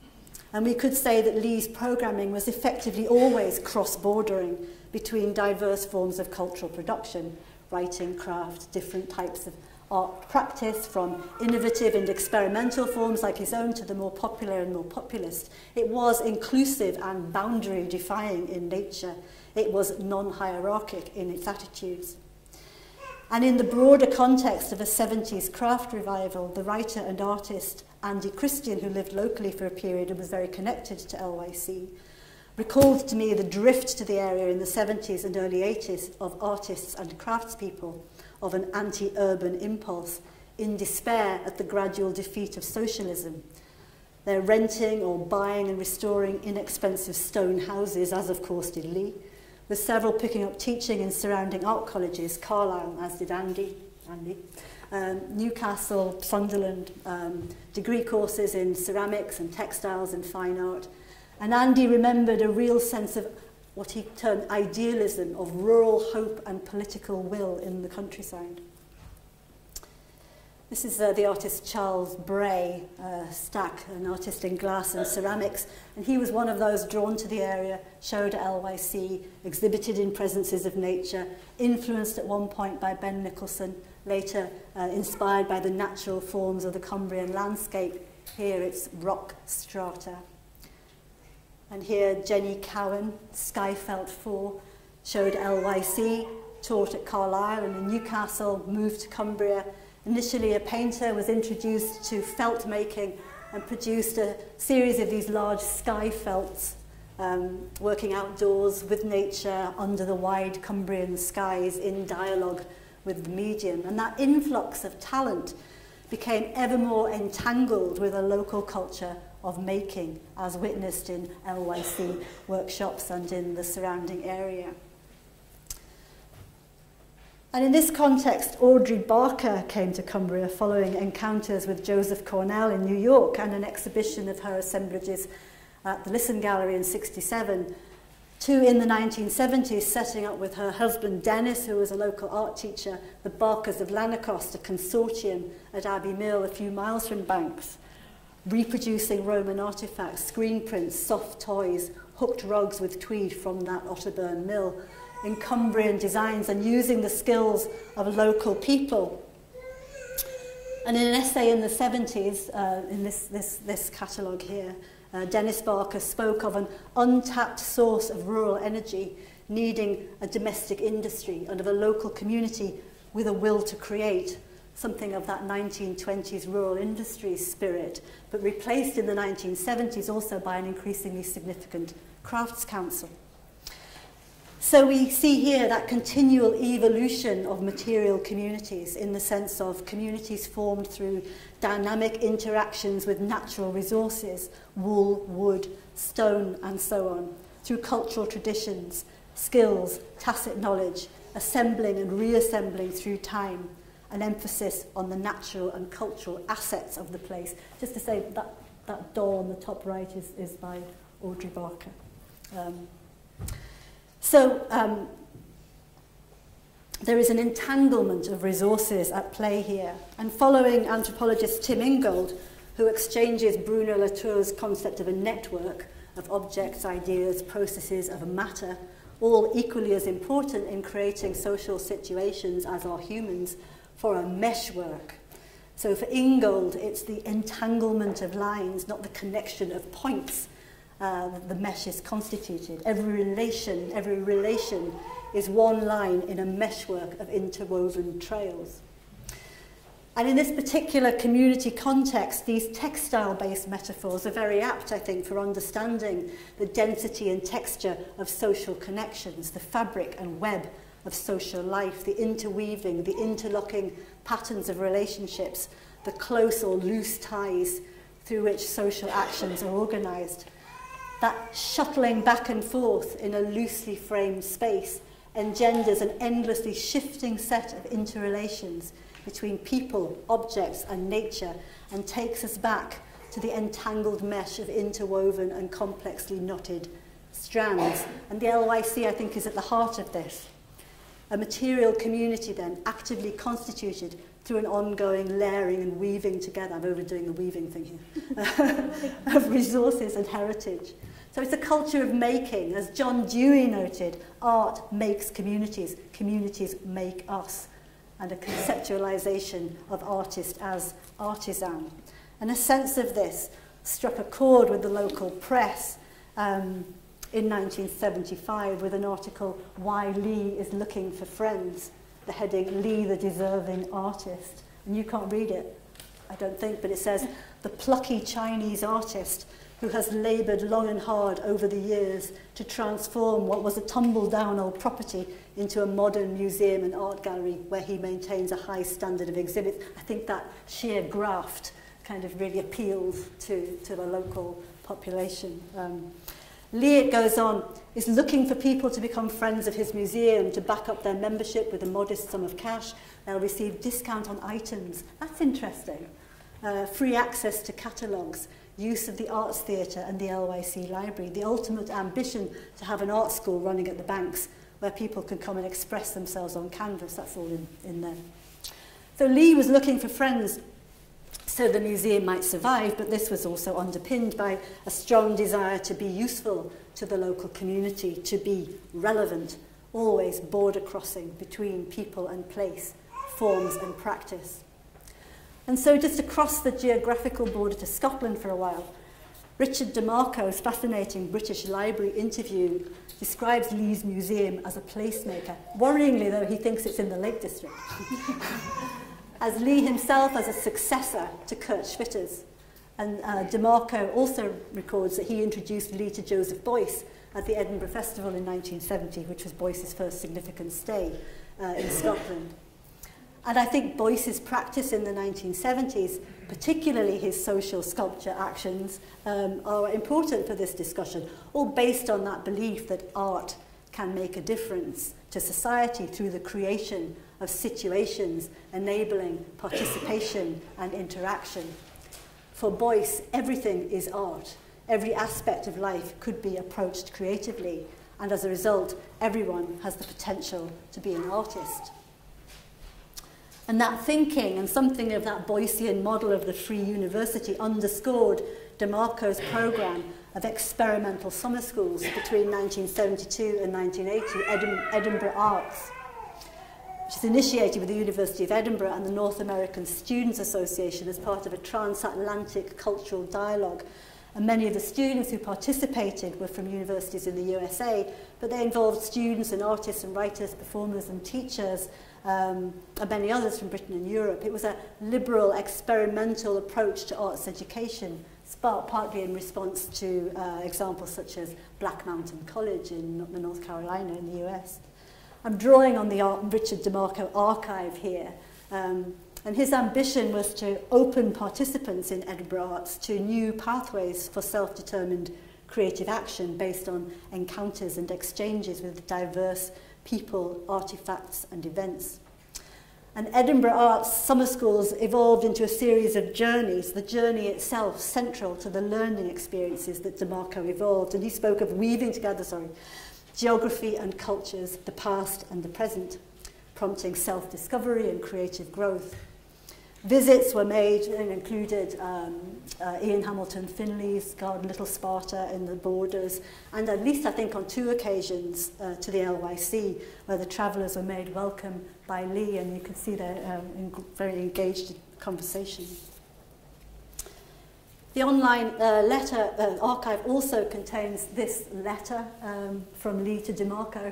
And we could say that Lee's programming was effectively always cross-bordering between diverse forms of cultural production, writing, craft, different types of art practice from innovative and experimental forms like his own to the more popular and more populist. It was inclusive and boundary defying in nature. It was non-hierarchic in its attitudes. And in the broader context of a 70s craft revival, the writer and artist Andy Christian, who lived locally for a period and was very connected to LYC, recalled to me the drift to the area in the 70s and early 80s of artists and craftspeople of an anti-urban impulse in despair at the gradual defeat of socialism. They're renting or buying and restoring inexpensive stone houses, as of course did Lee, with several picking up teaching in surrounding art colleges, Carlisle, as did Andy, Andy um, Newcastle, Sunderland, um, degree courses in ceramics and textiles and fine art. And Andy remembered a real sense of what he termed idealism of rural hope and political will in the countryside. This is uh, the artist Charles Bray uh, Stack, an artist in glass and ceramics, and he was one of those drawn to the area, showed at LYC, exhibited in presences of nature, influenced at one point by Ben Nicholson, later uh, inspired by the natural forms of the Cumbrian landscape. Here it's rock strata. And here Jenny Cowern, Skyfelt 4, showed LYC, taught at Carlisle and in Newcastle, moved to Cumbria, Initially, a painter was introduced to felt making and produced a series of these large sky felts, um, working outdoors with nature under the wide Cumbrian skies in dialogue with the medium. And that influx of talent became ever more entangled with a local culture of making, as witnessed in LYC workshops and in the surrounding area. And in this context, Audrey Barker came to Cumbria following encounters with Joseph Cornell in New York and an exhibition of her assemblages at the Lisson Gallery in 67. Two in the 1970s, setting up with her husband Dennis, who was a local art teacher, the Barkers of Lanercost, a consortium at Abbey Mill a few miles from Banks, reproducing Roman artifacts, screen prints, soft toys, hooked rugs with tweed from that Otterburn mill, in Cumbrian designs and using the skills of local people. And in an essay in the 70s, uh, in this, this, this catalogue here, uh, Dennis Barker spoke of an untapped source of rural energy needing a domestic industry and of a local community with a will to create. Something of that 1920s rural industry spirit, but replaced in the 1970s also by an increasingly significant crafts council. So we see here that continual evolution of material communities in the sense of communities formed through dynamic interactions with natural resources, wool, wood, stone, and so on, through cultural traditions, skills, tacit knowledge, assembling and reassembling through time, an emphasis on the natural and cultural assets of the place. Just to say that, that door on the top right is, is by Audrey Barker. Um, So um, there is an entanglement of resources at play here. And following anthropologist Tim Ingold, who exchanges Bruno Latour's concept of a network of objects, ideas, processes of matter, all equally as important in creating social situations as are humans, for a meshwork. So for Ingold, it's the entanglement of lines, not the connection of points uh, the mesh is constituted. Every relation, every relation is one line in a meshwork of interwoven trails. And in this particular community context, these textile-based metaphors are very apt, I think, for understanding the density and texture of social connections, the fabric and web of social life, the interweaving, the interlocking patterns of relationships, the close or loose ties through which social actions are organized. that shuttling back and forth in a loosely framed space engenders an endlessly shifting set of interrelations between people, objects and nature and takes us back to the entangled mesh of interwoven and complexly knotted strands. And the LYC, I think, is at the heart of this. a material community then actively constituted through an ongoing layering and weaving together, I'm overdoing the weaving thing here, of resources and heritage. So it's a culture of making. As John Dewey noted, art makes communities, communities make us, and a conceptualization of artist as artisan. And a sense of this struck a chord with the local press, um, in 1975 with an article, Why Lee is Looking for Friends, the heading, Lee the Deserving Artist. And you can't read it, I don't think, but it says, the plucky Chinese artist who has laboured long and hard over the years to transform what was a tumble-down old property into a modern museum and art gallery where he maintains a high standard of exhibits. I think that sheer graft kind of really appeals to, to the local population. Um, Lee, it goes on, is looking for people to become friends of his museum to back up their membership with a modest sum of cash. They'll receive discount on items. That's interesting. Uh, free access to catalogues, use of the Arts Theatre and the LYC Library. The ultimate ambition to have an art school running at the banks where people can come and express themselves on canvas. That's all in, in there. So Lee was looking for friends So the museum might survive, but this was also underpinned by a strong desire to be useful to the local community, to be relevant, always border crossing between people and place, forms and practice. And so just across the geographical border to Scotland for a while, Richard DeMarco's fascinating British Library interview describes Lee's museum as a placemaker. Worryingly, though, he thinks it's in the Lake District. as Lee himself as a successor to Kurt Schwitters. And uh, Demarco also records that he introduced Lee to Joseph Beuys at the Edinburgh Festival in 1970, which was Beuys's first significant stay uh, in Scotland. And I think Beuys's practice in the 1970s, particularly his social sculpture actions, um, are important for this discussion, all based on that belief that art can make a difference to society through the creation of situations enabling participation and interaction. For Beuys, everything is art. Every aspect of life could be approached creatively, and as a result, everyone has the potential to be an artist. And that thinking and something of that Beuysian model of the Free University underscored Demarco's programme of experimental summer schools between 1972 and 1980, Edinburgh Arts which is initiated with the University of Edinburgh and the North American Students Association as part of a transatlantic cultural dialogue. And many of the students who participated were from universities in the USA, but they involved students and artists and writers, performers and teachers, um, and many others from Britain and Europe. It was a liberal, experimental approach to arts education, sparked partly in response to uh, examples such as Black Mountain College in the North Carolina in the US. I'm drawing on the Richard Demarco archive here. Um, and his ambition was to open participants in Edinburgh Arts to new pathways for self-determined creative action based on encounters and exchanges with diverse people, artifacts and events. And Edinburgh Arts Summer Schools evolved into a series of journeys, the journey itself central to the learning experiences that Demarco evolved. And he spoke of weaving together, sorry, geography and cultures, the past and the present, prompting self-discovery and creative growth. Visits were made and included um, uh, Ian Hamilton Finley's garden Little Sparta in the borders, and at least I think on two occasions uh, to the LYC, where the travellers were made welcome by Lee, and you can see they're um, in very engaged conversation. The online uh, letter uh, archive also contains this letter um, from Lee to Demarco,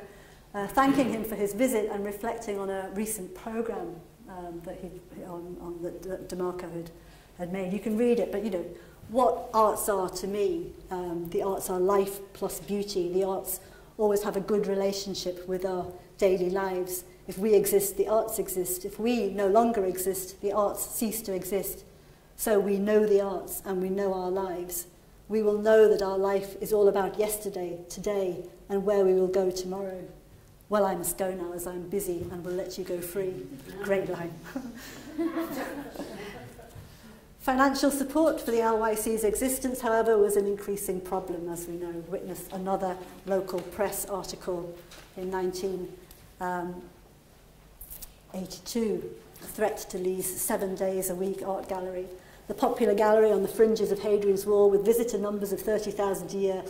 uh, thanking him for his visit and reflecting on a recent program um, that he on, on that, Demarco had, had made. You can read it, but you know what arts are to me. Um, the arts are life plus beauty. The arts always have a good relationship with our daily lives. If we exist, the arts exist. If we no longer exist, the arts cease to exist. so we know the arts and we know our lives. We will know that our life is all about yesterday, today, and where we will go tomorrow. Well, I must go now as I'm busy and will let you go free. Great line. Financial support for the LYC's existence, however, was an increasing problem, as we know. Witness another local press article in 1982, a um, threat to Lee's seven days a week art gallery. The popular gallery on the fringes of Hadrian's Wall with visitor numbers of 30,000 a year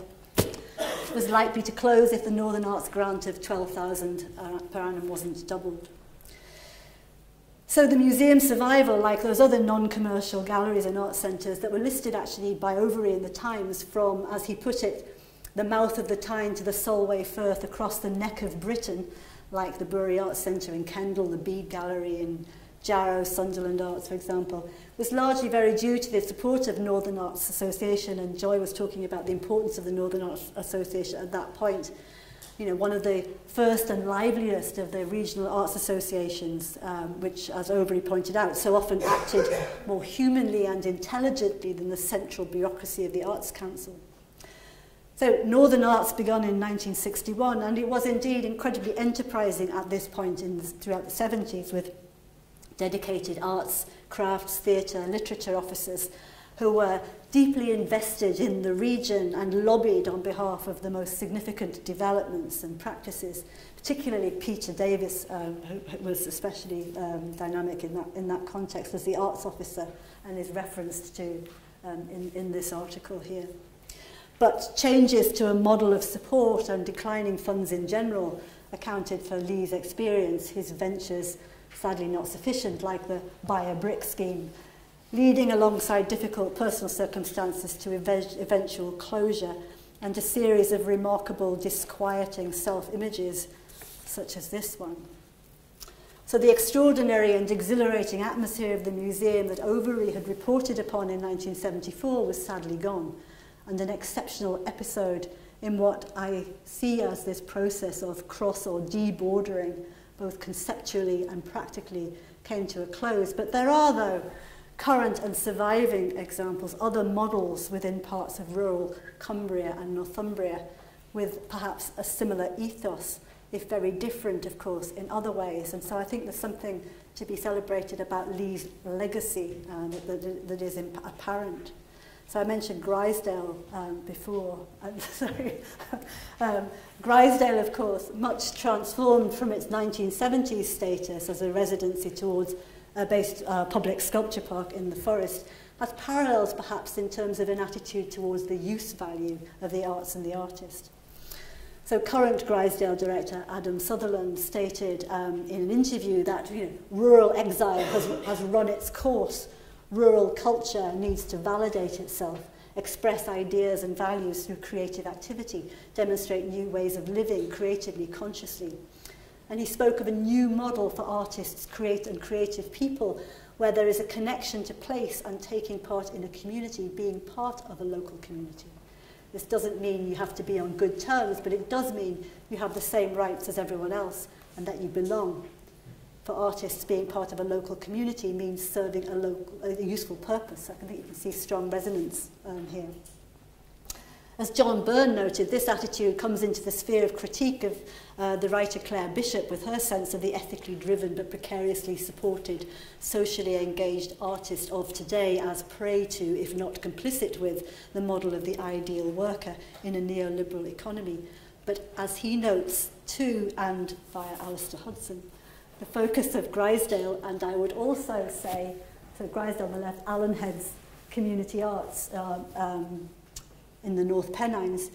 was likely to close if the Northern Arts grant of 12,000 uh, per annum wasn't doubled. So the museum's survival, like those other non-commercial galleries and art centres that were listed actually by Overy in the Times from, as he put it, the mouth of the Tyne to the Solway Firth across the neck of Britain, like the Brewery Arts Centre in Kendal, the Bede Gallery in Jarrow, Sunderland Arts, for example, was largely very due to the support of Northern Arts Association, and Joy was talking about the importance of the Northern Arts Association at that point. You know, one of the first and liveliest of the regional arts associations, um, which, as Overy pointed out, so often acted more humanly and intelligently than the central bureaucracy of the Arts Council. So Northern Arts began in 1961 and it was indeed incredibly enterprising at this point in the, throughout the 70s with dedicated arts crafts, theatre, literature officers who were deeply invested in the region and lobbied on behalf of the most significant developments and practices, particularly Peter Davis, um, who was especially um, dynamic in that, in that context as the arts officer and is referenced to um, in, in this article here. But changes to a model of support and declining funds in general accounted for Lee's experience, his ventures sadly not sufficient, like the buy a brick scheme, leading alongside difficult personal circumstances to eventual closure and a series of remarkable disquieting self-images such as this one. So the extraordinary and exhilarating atmosphere of the museum that Overy had reported upon in 1974 was sadly gone, and an exceptional episode in what I see as this process of cross or debordering, both conceptually and practically, came to a close. But there are, though, current and surviving examples, other models within parts of rural Cumbria and Northumbria with perhaps a similar ethos if very different, of course, in other ways. And so I think there's something to be celebrated about Lee's legacy um, that, that, is apparent. So I mentioned Grizedale um, before. I'm sorry. um, Grizedale, of course, much transformed from its 1970s status as a residency towards a based uh, public sculpture park in the forest, has parallels perhaps in terms of an attitude towards the use value of the arts and the artist. So current Grizedale director Adam Sutherland stated um, in an interview that you know, rural exile has, has run its course. rural culture needs to validate itself, express ideas and values through creative activity, demonstrate new ways of living creatively, consciously. And he spoke of a new model for artists create and creative people where there is a connection to place and taking part in a community, being part of a local community. This doesn't mean you have to be on good terms, but it does mean you have the same rights as everyone else and that you belong For artists, being part of a local community means serving a, local, a useful purpose. I think you can see strong resonance um, here. As John Byrne noted, this attitude comes into the sphere of critique of uh, the writer Claire Bishop with her sense of the ethically driven but precariously supported, socially engaged artist of today as prey to, if not complicit with, the model of the ideal worker in a neoliberal economy. But as he notes too, and via Alistair Hudson, the focus of Grizedale, and I would also say, so Grizedale on the left, Allenheads community arts uh, um, in the North Pennines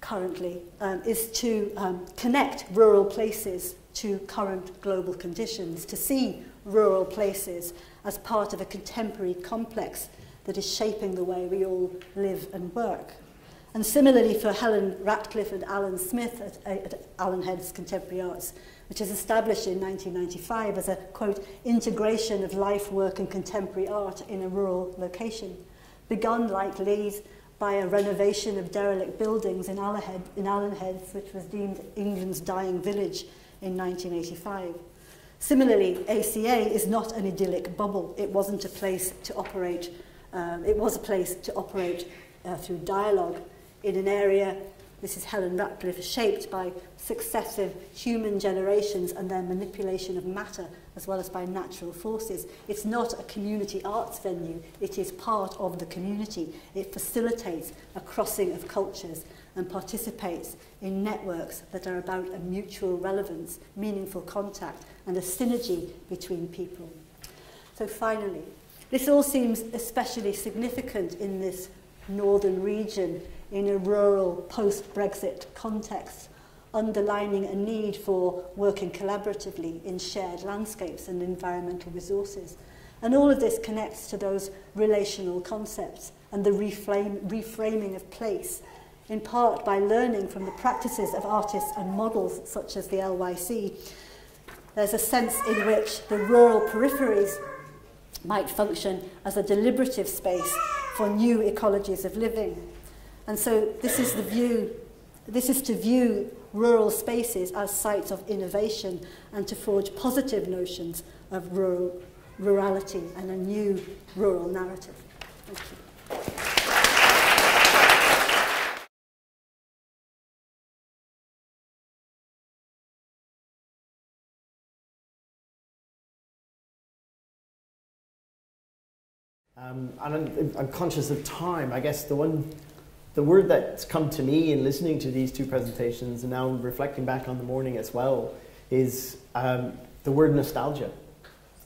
currently um, is to um, connect rural places to current global conditions, to see rural places as part of a contemporary complex that is shaping the way we all live and work. And similarly for Helen Ratcliffe and Alan Smith at, at Allenheads Contemporary Arts, which is established in 1995 as a, quote, integration of life, work and contemporary art in a rural location, begun like Lee's by a renovation of derelict buildings in Allenhead, in Allenheads, which was deemed England's dying village in 1985. Similarly, ACA is not an idyllic bubble. It wasn't a place to operate, um, it was a place to operate uh, through dialogue in an area this is Helen Ratcliffe, shaped by successive human generations and their manipulation of matter as well as by natural forces. It's not a community arts venue, it is part of the community. It facilitates a crossing of cultures and participates in networks that are about a mutual relevance, meaningful contact and a synergy between people. So finally, this all seems especially significant in this northern region in a rural post-Brexit context, underlining a need for working collaboratively in shared landscapes and environmental resources. And all of this connects to those relational concepts and the reframe, reframing of place, in part by learning from the practices of artists and models such as the LYC. There's a sense in which the rural peripheries might function as a deliberative space for new ecologies of living. And so this is the view, this is to view rural spaces as sites of innovation and to forge positive notions of rural, rurality and a new rural narrative. Thank you. Um, and I'm, I'm conscious of time. I guess the one the word that's come to me in listening to these two presentations and now reflecting back on the morning as well is um, the word nostalgia.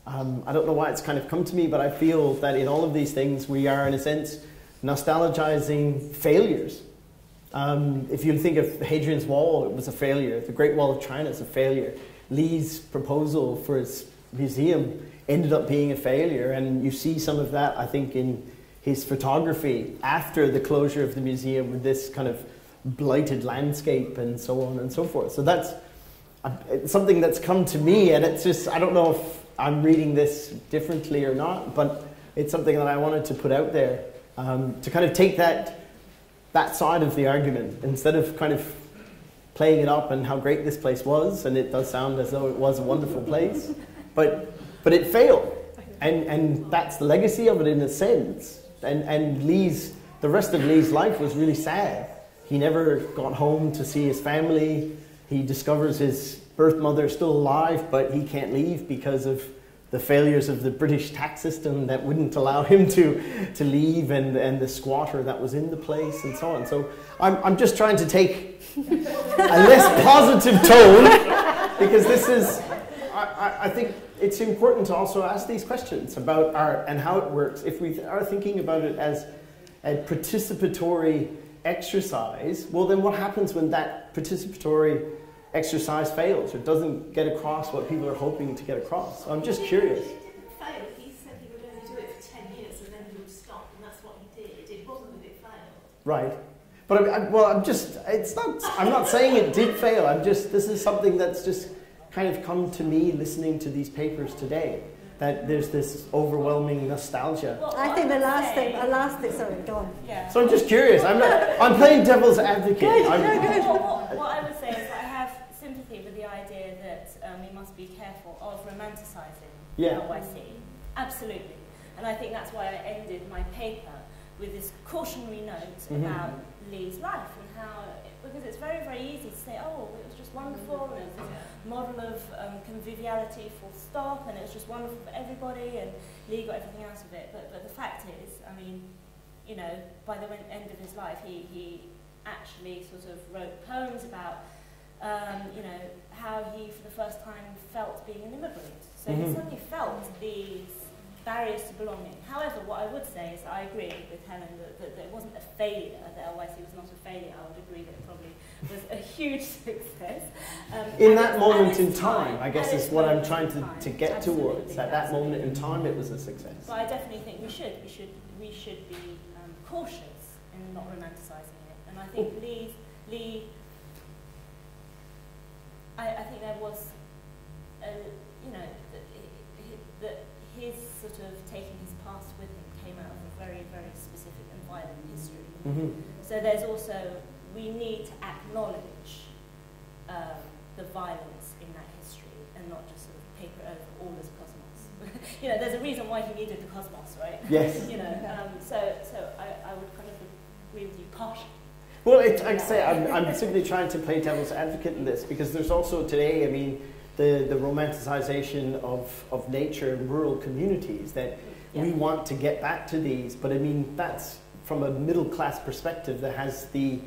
Um, I don't know why it's kind of come to me, but I feel that in all of these things we are, in a sense, nostalgizing failures. Um, if you think of Hadrian's Wall, it was a failure. The Great Wall of China is a failure. Lee's proposal for his museum ended up being a failure, and you see some of that, I think, in his photography after the closure of the museum with this kind of blighted landscape and so on and so forth. So that's uh, something that's come to me, and it's just, I don't know if I'm reading this differently or not, but it's something that I wanted to put out there um, to kind of take that that side of the argument instead of kind of playing it up and how great this place was, and it does sound as though it was a wonderful place, but but it failed, and and that's the legacy of it in a sense. And and Lee's the rest of Lee's life was really sad. He never got home to see his family. He discovers his birth mother is still alive, but he can't leave because of the failures of the British tax system that wouldn't allow him to, to leave and, and the squatter that was in the place and so on. So I'm, I'm just trying to take a less positive tone because this is, I, I think it's important to also ask these questions about art and how it works. If we are thinking about it as a participatory exercise, well, then what happens when that participatory exercise fails or doesn't get across what people are hoping to get across. I'm just curious. Fail. He said he would only do it for 10 years and then he would stop, and that's what he did. It wasn't that it failed. Right. But I, I, well, I'm just, it's not, I'm not saying it did fail. I'm just, this is something that's just kind of come to me listening to these papers today. That there's this overwhelming nostalgia. Well, I think the last thing, the last thing, sorry, go on. Yeah. So I'm just curious. I'm not, I'm playing devil's advocate. Good, I'm, no, good. What, what, what I would say is that I have sympathy with the idea that um, we must be careful of romanticising Yeah. LYC. Absolutely. And I think that's why I ended my paper with this cautionary note Mhm. about Lee's life and how, because it's very, very easy to say, oh, it was just wonderful, and it was this model of um, conviviality full stop, and it was just wonderful for everybody, and Lee got everything out of it. But, but the fact is, I mean, you know, by the end of his life, he, he actually sort of wrote poems about, um, you know, how he for the first time felt being an immigrant. So he Mhm. certainly felt these barriers to belonging. However, what I would say is that I agree with Helen that, that, that it wasn't a failure, that LYC was not a failure. I would agree that it probably was a huge success. Um, in that moment in it's time, I guess is what I'm trying to, to get Absolutely, towards. At that moment in time, it was a success. But I definitely think we should, we should, we should be um, cautious in not romanticising it. And I think Lee, Lee, I, I think there was, a, you know, that, he, that his sort of taking his past with him came out of a very, very specific and violent history. hmm So there's also, we need to acknowledge um, the violence in that history and not just sort of paper over all as cosmos. you know, there's a reason why he needed the cosmos, right? Yes. you know, um, so, so I, I would kind of agree with you partially. Well, it, like I say, I'm, I'm simply trying to play devil's advocate in this because there's also today, I mean, the, the romanticization of, of nature and rural communities that we want to get back to these, but I mean, that's from a middle class perspective that has the,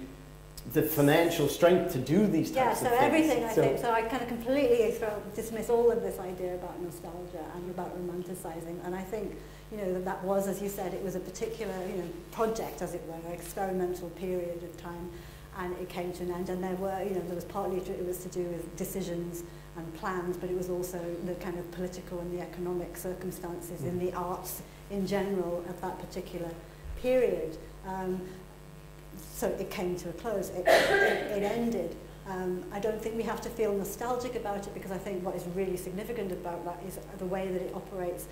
the financial strength to do these Yeah, so of things. everything I think, so I kind of completely throw, dismiss all of this idea about nostalgia and about romanticizing, and I think, you know, that that was, as you said, it was a particular, you know, project, as it were, an experimental period of time, and it came to an end. And there were, you know, there was partly it was to do with decisions and plans, but it was also the kind of political and the economic circumstances mm. in the arts in general at that particular period. Um, so it came to a close. It, it, it ended. Um, I don't think we have to feel nostalgic about it because I think what is really significant about that is the way that it operates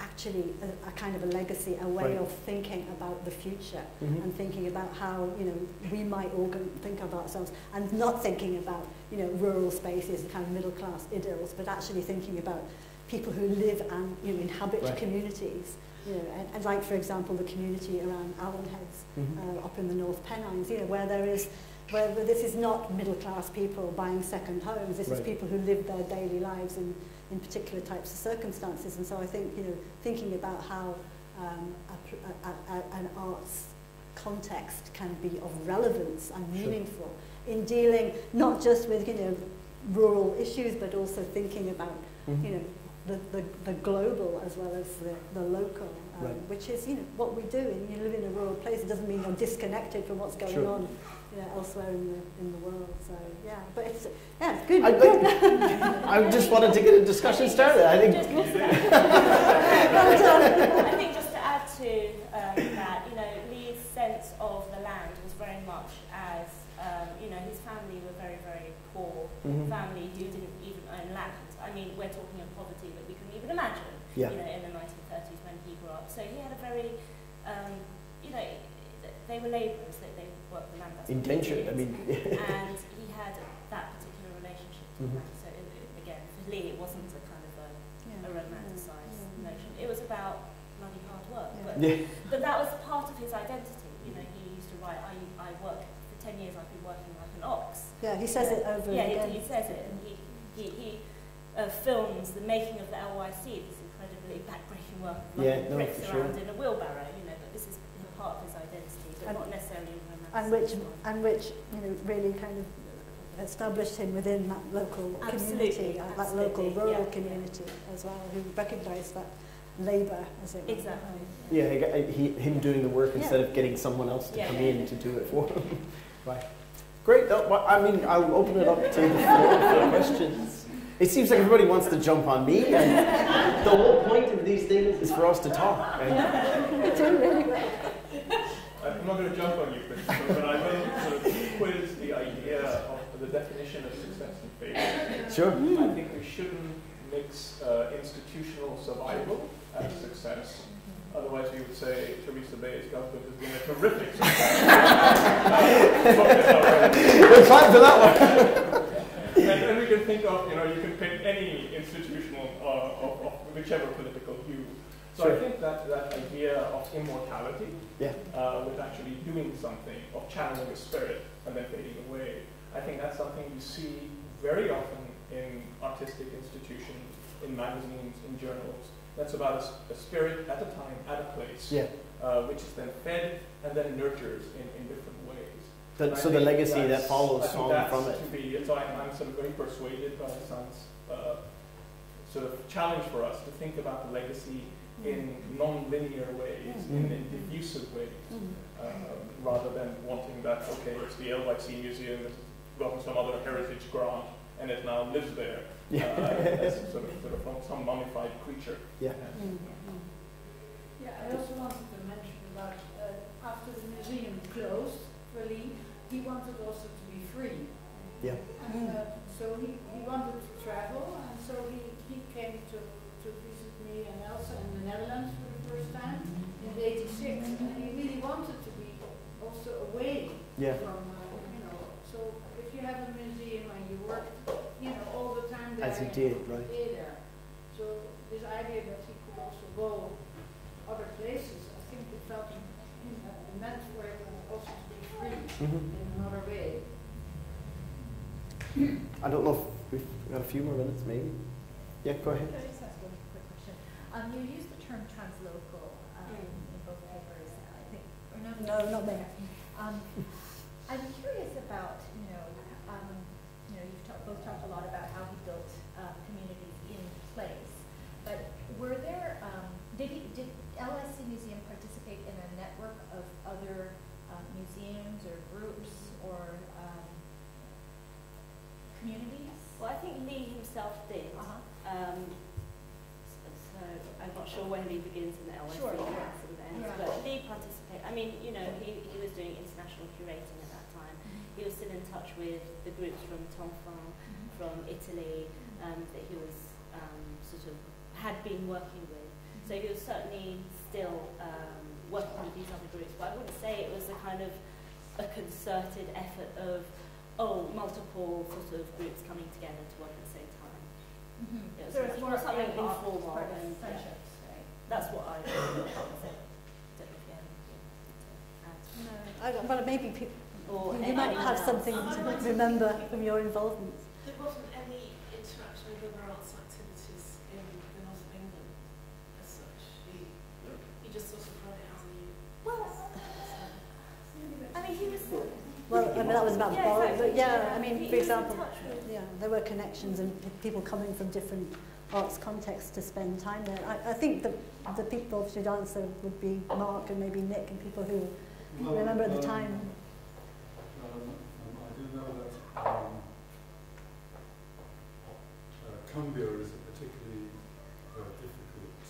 actually a, a kind of a legacy, a way Right. of thinking about the future Mhm. and thinking about how you know we might organ- think of ourselves and not thinking about you know rural spaces, kind of middle class idylls, but actually thinking about people who live and you know inhabit Right. communities. You know, and, and like, for example, the community around Allen Heads mm -hmm. uh, up in the North Pennines, you know, where there is where this is not middle-class people buying second homes. This right. is people who live their daily lives in, in particular types of circumstances. And so I think, you know, thinking about how um, a, a, a, an arts context can be of relevance and meaningful sure. in dealing not just with, you know, rural issues, but also thinking about, mm -hmm. you mm-hmm. know, the, the, the global as well as the, the local, um, Right. which is, you know, what we do. And you live in a rural place, it doesn't mean you're disconnected from what's going Sure. on you know, elsewhere in the, in the world. So, yeah, but it's, yeah, it's good. I'd good. like, I just wanted to get a discussion started. I think Just- I think just to add to um, that, you know, Lee's sense of the land was very much as, um, you know, his family were very, very poor Mhm. family who didn't even own land. I mean, we're talking of poverty that we couldn't even imagine, Yeah. you know, in the 1930s when he grew up. So he had a very, um, you know, they were labourers, that they worked the land. that's indentured. I mean, and he had that particular relationship to Mhm. the land. So it, it- again, for Li, it wasn't a kind of a, Yeah. a romanticised Yeah. notion. It was about bloody hard work. Yeah. But, yeah. but that was part of his identity. You know, he used to write, I, I work, for 10 years I've been working like an ox. Yeah, he says it over Yeah, and again. he, he says it. And he, he, he uh, films the making of the LYC, this incredibly backbreaking work of Yeah, no, bricks for sure. around in a wheelbarrow, you know, but this is part of his identity, but And- not necessarily a and which and which you know really kind of established him within that local Absolutely, community, uh, that local rural yeah. community as well, who recognised that labour as it were. Exactly. Yeah, he, he, him doing the work Yeah. instead of getting someone else to Yeah, come yeah. in to do it for him. right. Great. That, well, I mean, I'll open it up to the floor for questions. It seems like everybody wants to jump on me, and the whole point of these things is for us to talk. And You're doing really well. I'm not going to jump on you, Christopher, but I will sort of quiz the idea of the definition of success and failure. sure. I think we shouldn't mix uh, institutional survival and success. Otherwise, we would say Theresa May's government has been a terrific success. We'll clap for that one. And then we can think of, you know, you can pick any institutional uh, of, of whichever political hue. So Sure. I think that that idea of immortality, Yeah. uh, with actually doing something, of channeling a spirit and then fading away, I think that's something you see very often in artistic institutions, in magazines, in journals. That's about a spirit at a time, at a place, Yeah. uh, which is then fed and then nurtures in, in different ways. The, so the legacy that follows I think on that's from it. To be, so I'm, I'm sort of very persuaded by Ysanne's uh, sort of challenge for us to think about the legacy in non-linear ways, in, Mm. in diffusive ways, Mm. um, rather than wanting that, okay, it's the LYC Museum that's gotten some other heritage grant and it now lives there Yeah. uh, as sort of, sort of some- some mummified creature. Yeah. Mm. Yeah, I also wanted to mention that uh, after the museum closed, really, he wanted also to be free. Yeah. And, uh, so he, he wanted to travel, and so he, he came to, to visit me and Elsa in the Netherlands for the first time in '86, and he really wanted to be also away Yeah. from, uh, you know, so if you have a museum and you work, you know, all the time there. As he did, right. stay there. So this idea that he could also go other places, I think it felt meant for him also to be free Mhm. in another way. I don't know if we've got a few more minutes, maybe. Yeah, go ahead. Can I just ask one quick question? Um, you use the term translocal um, Mm. in both papers, I think, or not? No, not there. Um, I'm curious about, you know, um, you know, you've talked, both talked a lot about how he built um, communities in place, but were there, um, did he, did LYC Museum participate in a network of other um, museums or groups or um, communities? Well, I think Li himself did. Uh-huh. Um, so, so I'm not sure when Li begins in the LYC Sure, and yeah. ends and ends, Yeah. but Li participated. I mean, you know, he, he was doing international curating at that time. He was still in touch with the groups from Tongfang, from Italy, um, that he was um, sort of had been working with. So he was certainly still um, working with these other groups, but I wouldn't say it was a kind of a concerted effort of oh multiple sort of groups coming together to work at the same time. Mhm. It was So much it's more something informal part That's what I don't know if you have anything to add. No, I don't, well, maybe people, Or you might have else. something to remember from your involvement. There wasn't any interaction with other arts activities in the north of England as such. He, he just sort of ran it as he Well, I mean, that was about Yeah, borrowing, exactly. but yeah, Yeah. I mean, He- for he was in example, yeah, there were connections and people coming from different arts context to spend time there. I, I think the, the people who'd answer would be Mark and maybe Nick and people who Well, remember at the um, time. Um, um, I do know that um, uh, Cumbria is a particularly uh, difficult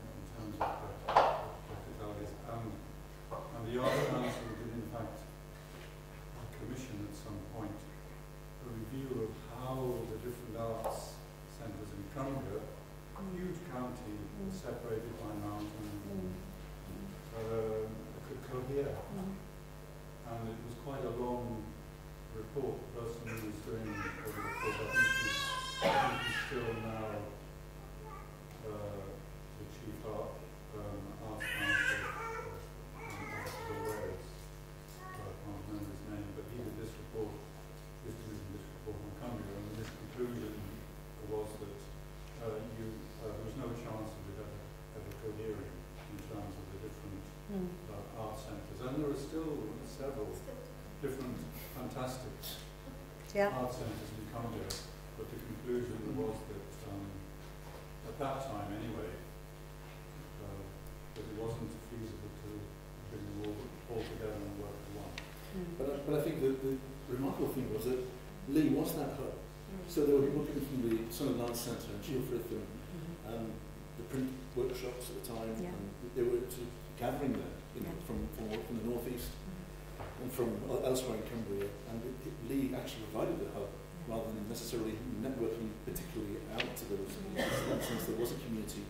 in terms of uh, practicalities, and, and the Art Council did in fact commission at some point a review of how the different arts centres in Cumbria, a huge county Mm. separated by mountains, Mm. uh, could cohere. Mm. And it was quite a long report. The person who was doing the report, I think he's, I think he's still now uh, the chief art, um, arts council uh, in Wales. Uh, I can't remember his name, but he did this report, is doing this report on Cumbria, and his conclusion was that uh, you, uh, there was no chance of it ever, ever cohering in terms of the different Mm. uh, art centres, and there are still several different fantastic Yeah. art centres in Cumbria, but the conclusion was that, um, at that time anyway, uh, that it wasn't feasible to bring them all, all together and work as one. Mm. But I, but I think that the remarkable thing was that Li was that hub. So there were people coming from the Sunderland Arts Centre and Chilfrith and Mhm. um, the print workshops at the time, Yeah. and they were sort of gathering there, you know, Yeah. from, from, from the northeast from elsewhere in Cumbria. And it, it, Li actually provided the hub rather than necessarily networking particularly out to those. In that sense, there was a community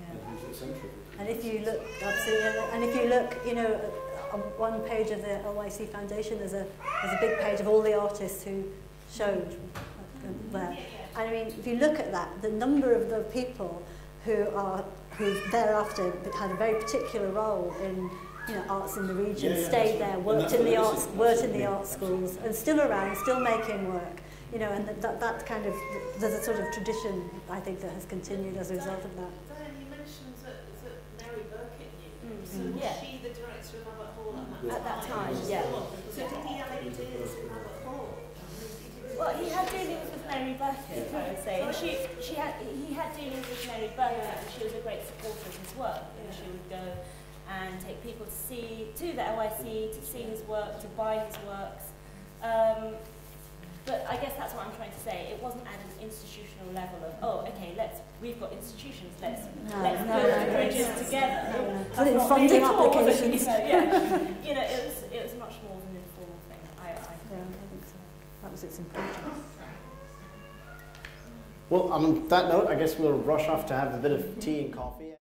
Yeah. who's at the centre of it. And if you look, absolutely, and if you look, you know, on one page of the LYC Foundation, there's a there's a big page of all the artists who showed there. And I mean, if you look at that, the number of the people who are who thereafter had a very particular role in you know arts in the region, Yeah, yeah, stayed there, worked in the the arts, worked in the art schools, and still around, still making work. You know, and that, that, that kind of there's a sort of tradition I think that has continued as a result of that. Diane, you mentioned that, that Mary Burkett knew. Mm. So Mm. was Yeah. she the director of Abbot Hall at that Yeah. At that time, So yeah. So did he have ideas from Abbot Hall? Well, he had dealings with Mary Burkett, I would say. And she, she had, he had dealings with Mary Burkett, and she was a great supporter of his work. And she would go and take people to see, to the LYC, to see his work, to buy his works. Um, but I guess that's what I'm trying to say. It wasn't at an institutional level of, oh, okay, let's, we've got institutions, let's, No, let's no, build no, no. bridges together. No, no. Put in funding really all, applications. You know, yeah. you know, it was, it was much more of an informal thing. I, I Yeah, I think so. That was its importance. Well, on that note, I guess we'll rush off to have a bit of tea and coffee.